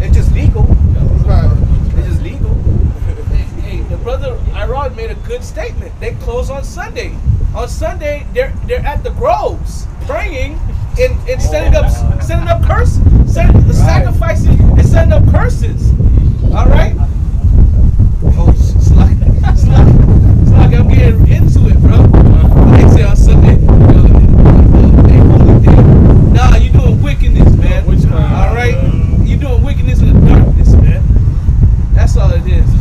S1: It's just legal.
S2: Right.
S1: It's just legal.
S5: Hey, hey, the brother Irod made a good statement. They close on Sunday. On Sunday, they're they're at the groves praying and, and setting up setting up curse, setting, sacrificing and setting up curses. All right. Oh, slack, slack, slack. I'm getting into it, bro. They say on Sunday, uh, they holy day. Nah, you doing wickedness, man. All right, you doing wickedness in the darkness, man. That's all it is.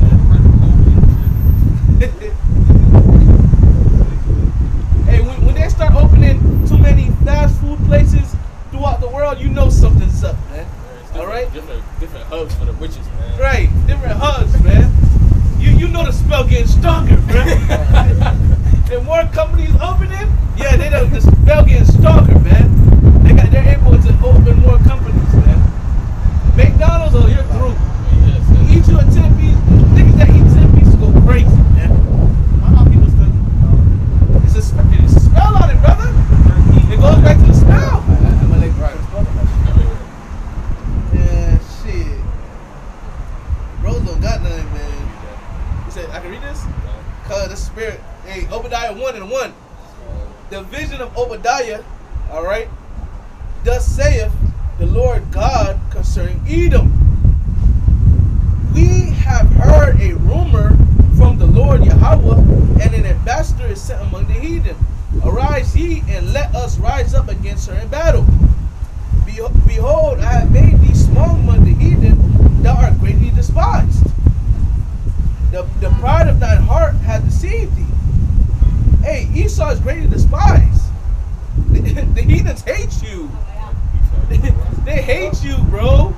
S5: hey, when, when they start opening too many fast food places throughout the world, you know something's up, man. All right,
S3: Different, different hubs for the witches, man.
S5: right, different hugs, man. You you know the spell getting stronger, man. and more companies opening, yeah, they the, the smell getting stronger, man. They got they're able to open more companies, man. McDonald's, oh, you're through.
S3: Yes, yes.
S5: You eat you a ten piece, niggas that eat ten pieces go crazy, man.
S4: Why not people still?
S5: It's a, it's a smell on it, brother. It goes back to the smell.
S1: I'm gonna let.
S5: Yeah, shit. Bros don't got nothing, man. He said, I can read this? Cause the spirit. Hey, Obadiah 1 and 1. The vision of Obadiah, alright, thus saith the Lord God concerning Edom. We have heard a rumor from the Lord Yahweh, and an ambassador is sent among the heathen. Arise ye and let us rise up against her in battle. Behold, I have made thee small among the heathen, thou art greatly despised. The, the pride of thine heart hath deceived thee. Hey, Esau is greatly despised. The, the heathens hate you. they hate you, bro.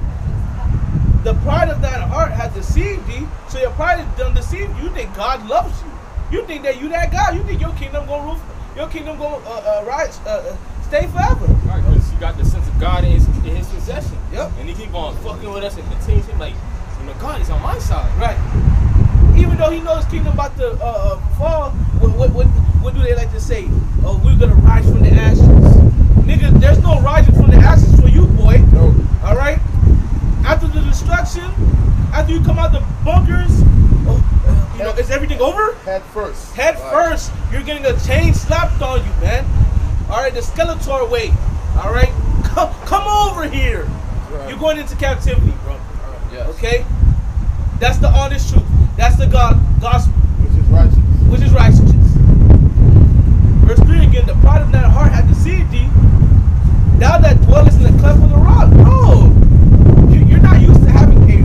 S5: The pride of thine heart has deceived thee. So your pride has done deceived you. You think God loves you. You think that you that God. You think your kingdom gonna rule, your kingdom gonna uh, uh, rise, uh, uh, stay forever.
S3: Right, because he got the sense of God in his, in his possession.
S5: Yep.
S3: And he keep on fucking with us and continue to like, you know, God is on my side.
S5: Right. Even though he knows kingdom about to uh, uh, fall, what, what, what, what do they like to say? Oh, we're gonna rise from the ashes. Nigga, there's no rising from the ashes for you, boy.
S2: No.
S5: All right. After the destruction, after you come out the bunkers, oh, you know, is everything over?
S2: Head first.
S5: Head
S1: Right.
S5: first, you're getting a chain slapped on you, man. All right, the Skeletor way. All right, come, come over here.
S2: Right.
S5: You're going into captivity, bro.
S1: Yes.
S5: Okay, that's the honest truth. That's the God gospel,
S2: Which is righteous.
S5: which is righteousness. Verse three again: The pride of that heart hath deceived thee. Thou that dwellest in the cleft of the rock. No, you, you're not used to having a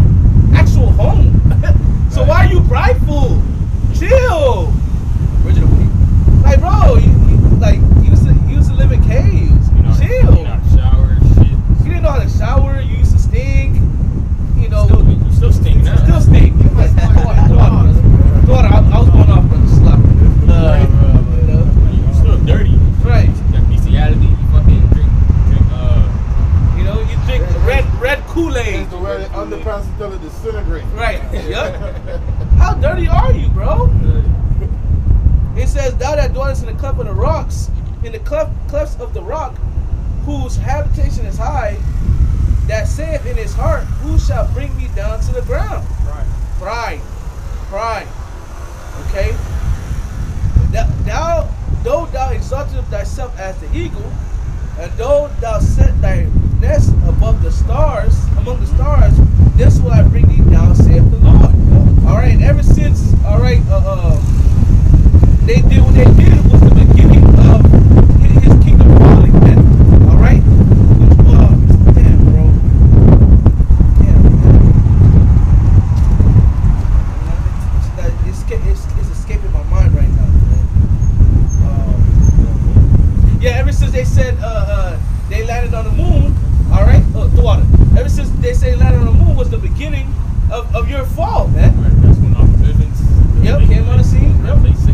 S5: actual home. so why are you prideful? Chill.
S1: Original people.
S5: Like, bro, you, you like you used to you used to live in caves.
S3: You know,
S5: Chill.
S3: You know, shower, shit.
S5: You didn't know how to shower. You used to stink. You know,
S3: Still, you still stink now.
S5: still stink. Daughter, I, I was going off brother slap.
S3: You still dirty.
S5: Right.
S3: That bestiality, you fucking drink, drink, uh,
S5: You know, you drink red red Kool Aid.
S2: Is to wear the underpants until it disintegrates.
S5: Right. Yep. How dirty are you, bro? It says, Thou that dwellest in the cleft of the rocks, in the cleft, clefts of the rock, whose habitation is high, that saith in his heart, Who shall bring me down to the ground?
S4: Right.
S5: Pride. Pride. Okay? Thou, thou, though thou exaltest thyself as the eagle, and though thou set thy nest above the stars, among the stars, this will I bring thee down, saith the Lord. All right, ever since, all right, uh, uh, they did what they did was the beginning of his, his kingdom falling, man. All right? Which, uh, damn, bro. Damn, man. It's, it's, it's, it's escaping my mind right now, man. Um, yeah, ever since they said uh, uh, they landed on the moon, all right, uh, the water. Ever since they say land on the moon was the beginning of, of your fall, man.
S3: Right, that's when Vivens.
S5: Yep, came on the scene.
S3: Yep,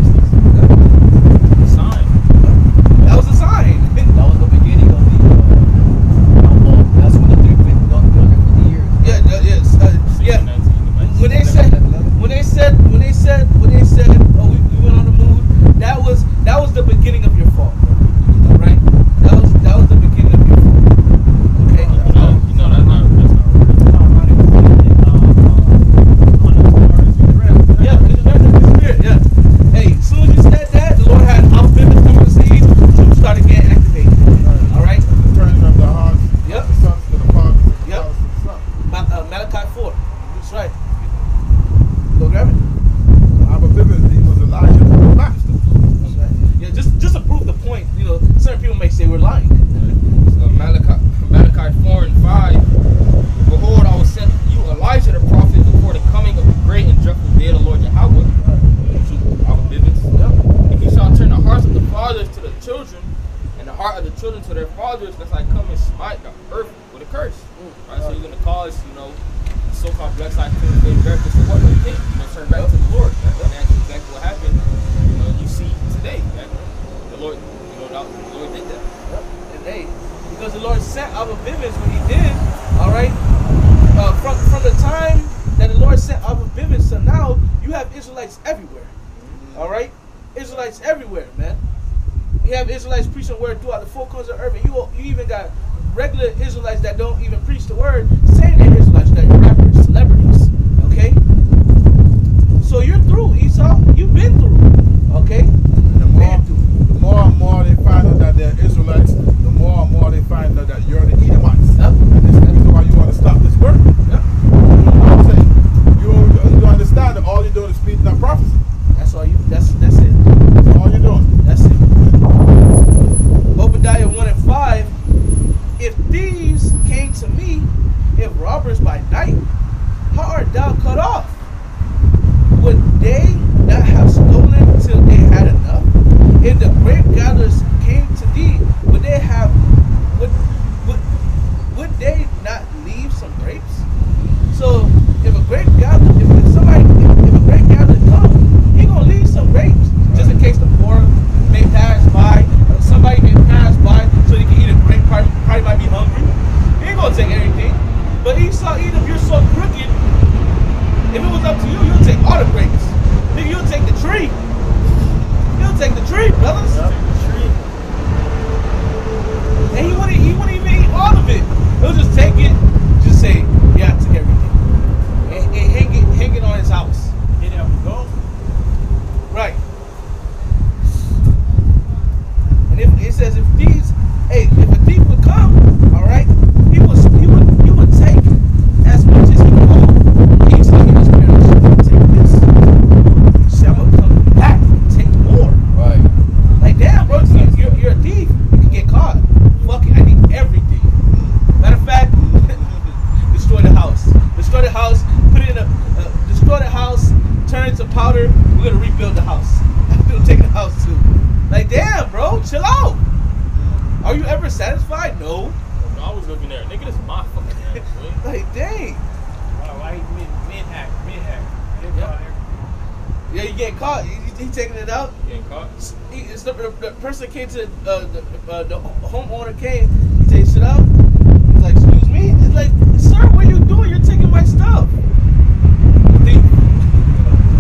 S1: uh, the
S5: uh,
S3: the
S5: homeowner came. He takes it out. He's like, "Excuse me." It's like, "Sir, what are you doing? You're taking my stuff." The thief,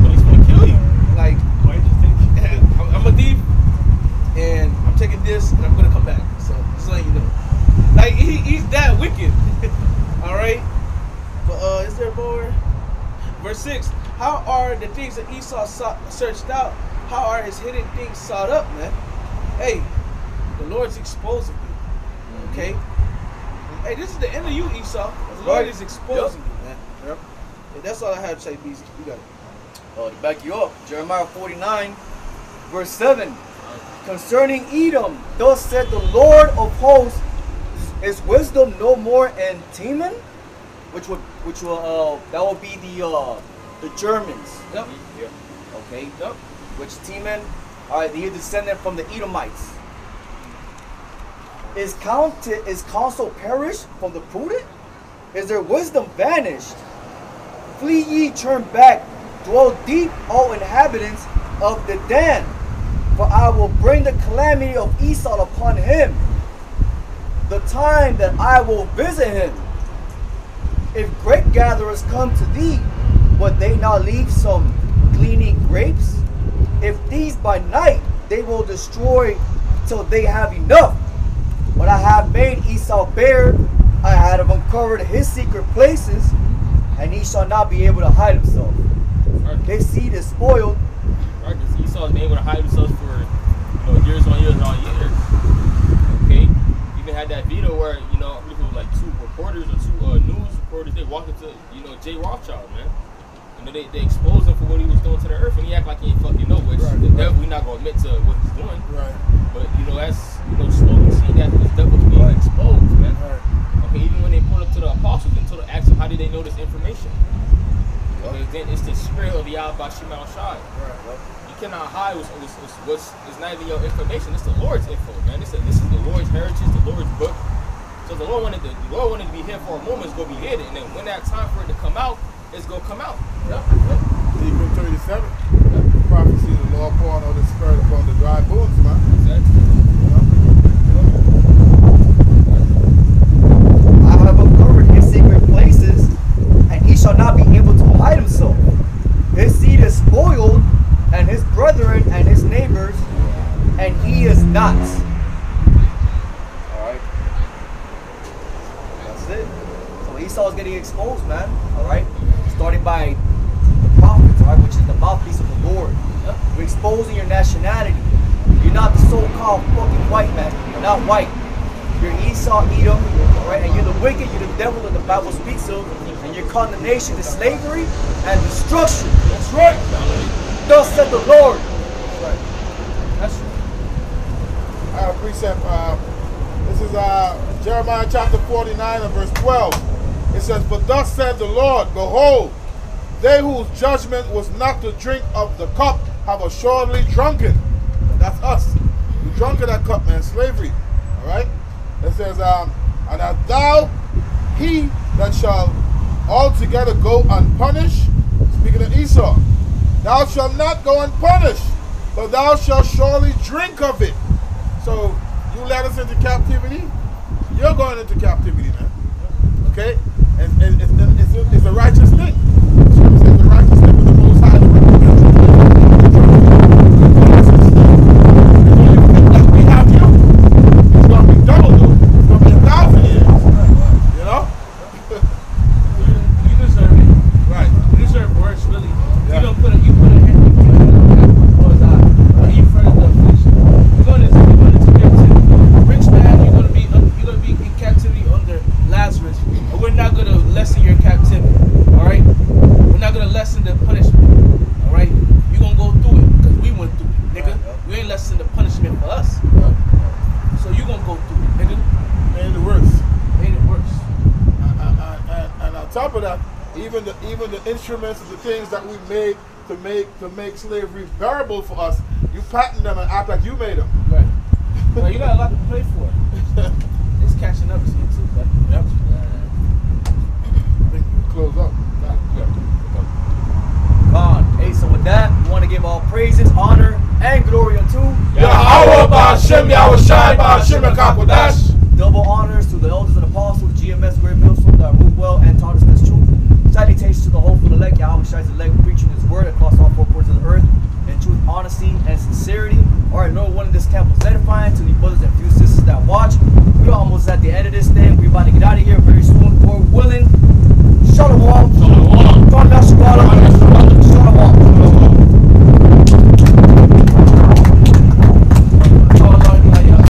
S3: Police gonna kill you.
S5: like,
S4: Why you just think?
S5: I'm, I'm a thief, and I'm taking this, and I'm gonna come back. So just letting you know. Like he, he's that wicked. All right. But uh, is there more? Verse six. How are the things that Esau sought, searched out? How are his hidden things sought up, man? Hey, the Lord's exposing you. Okay. Hey, this is the end of you, Esau. The Lord
S1: right.
S5: is exposing
S1: Yep.
S5: you, man.
S1: Yep.
S5: Hey, that's all I have to say, Beast. You got it.
S1: Uh, to back you up, Jeremiah 49, verse 7. Concerning Edom, thus said the Lord of hosts, is wisdom no more in Teman? Which would, which will, uh, that will be the, uh, the Germans.
S5: Yep.
S3: Yeah.
S1: Okay.
S5: Yep.
S1: Which Teman, alright, he is descendant from the Edomites. Is counted, is counsel perished from the prudent? Is their wisdom vanished? Flee ye, turn back, dwell deep, all inhabitants of the den. For I will bring the calamity of Esau upon him, the time that I will visit him. If grape gatherers come to thee, would they not leave some gleaning grapes? If these by night they will destroy till they have enough. When I have made Esau bare, I have uncovered his secret places, and he shall not be able to hide himself. His seed is spoiled,
S3: Right, because Esau's been able to hide himself for you know years on years on years. Okay, even had that video where you know I believe it was like two reporters or two uh, news reporters. They walked into you know Jay Rothschild, man. You know they, they exposed him for what he was doing to the earth, and he act like he ain't fucking know. Which
S2: Right,
S3: the
S2: right.
S3: devil, we not gonna admit to what he's doing.
S2: Right.
S3: But you know that's you know slowly seeing that this devil's being exposed, man.
S2: Right.
S3: Okay, even when they pulled up to the apostles and told them, asked them how did they know this information. Okay, then it's the spirit of the Yahweh Shemal Shai.
S2: Right.
S3: cannot hide what's, what's, what's, what's it's not even your information. It's the Lord's info, man. This is, this is the Lord's heritage, the Lord's book. So the Lord wanted to, the Lord wanted to be here for a moment. It's gonna be hidden, and then when that time for it to come out, it's gonna come out.
S5: Yep. Yep.
S2: Ezekiel 37. Prophecy, the Lord pouring out the Spirit upon the dry bones, man.
S3: Exactly.
S2: You know?
S1: I have uncovered his secret places, and he shall not be able to hide himself. His seed is spoiled, and his brethren and his neighbors, and he is not. Alright. That's it. So Esau is getting exposed, man. Alright? Starting by the prophets, alright, which is the mouthpiece of the Lord. You're exposing your nationality. You're not the so-called fucking white man. You're not white. You're Esau, Edom, right? and you're the wicked, you're the devil that the Bible speaks of, and your condemnation is slavery and destruction. That's right. Thus said the Lord.
S5: That's
S2: I have a precept. Uh, this is uh, Jeremiah chapter 49 and verse 12. It says, But thus said the Lord, Behold, they whose judgment was not to drink of the cup have assuredly drunken. That's us. We drunk of that cup, man. Slavery. All right? It says, um, And as thou, he that shall altogether go unpunished, speaking of Esau, thou shalt not go unpunished, but thou shalt surely drink of it. So you led us into captivity, you're going into captivity now. Okay? And, and it's, it's, a, it's a righteous thing. Says the righteous thing with the most high. Like we have you. It's gonna be double though. It's gonna be a thousand years. You know?
S5: you, you deserve it.
S2: Right.
S5: You deserve worse, really.
S2: Yeah.
S5: You don't put a you put a hand you put a hand on that or that. You further the affliction. You're going into you're going into captivity. Rich man, you're gonna be un- you're gonna be in captivity under Lazarus. And we're not gonna lessen your captivity. Alright? We're not gonna lessen the punishment. Alright? You're gonna go through it because we went through it, nigga.
S1: Right, yeah.
S5: You ain't lessening the punishment for us. So you gonna go through it, nigga.
S2: Made it worse.
S5: Made it worse.
S2: and, and- and- and on top of that, even the even the instruments and the things that we made to make to make slavery bearable for us, you patent them and act like you made them.
S5: Right. Well, you got a lot to play for. It's catching up to you too, but
S2: Yep. I think you close up.
S1: God. Hey, so with that, we want to give all praises, honor, and glory unto
S2: Yahweh Ba'Shem, Yahawashi HaKakodash.
S1: double honors to the elders and apostles, GMS Great Millstone that ruled well and taught us this truth. Salutations to the hopeful Shai's elect, preaching his word across all four corners of the earth in truth, honesty, and sincerity. All right, Lord, one of this camp was edifying to the brothers and few sisters that watch. We're almost at the end of this thing. We're about to get out of here very soon, Lord willing. Shalom. Shalom.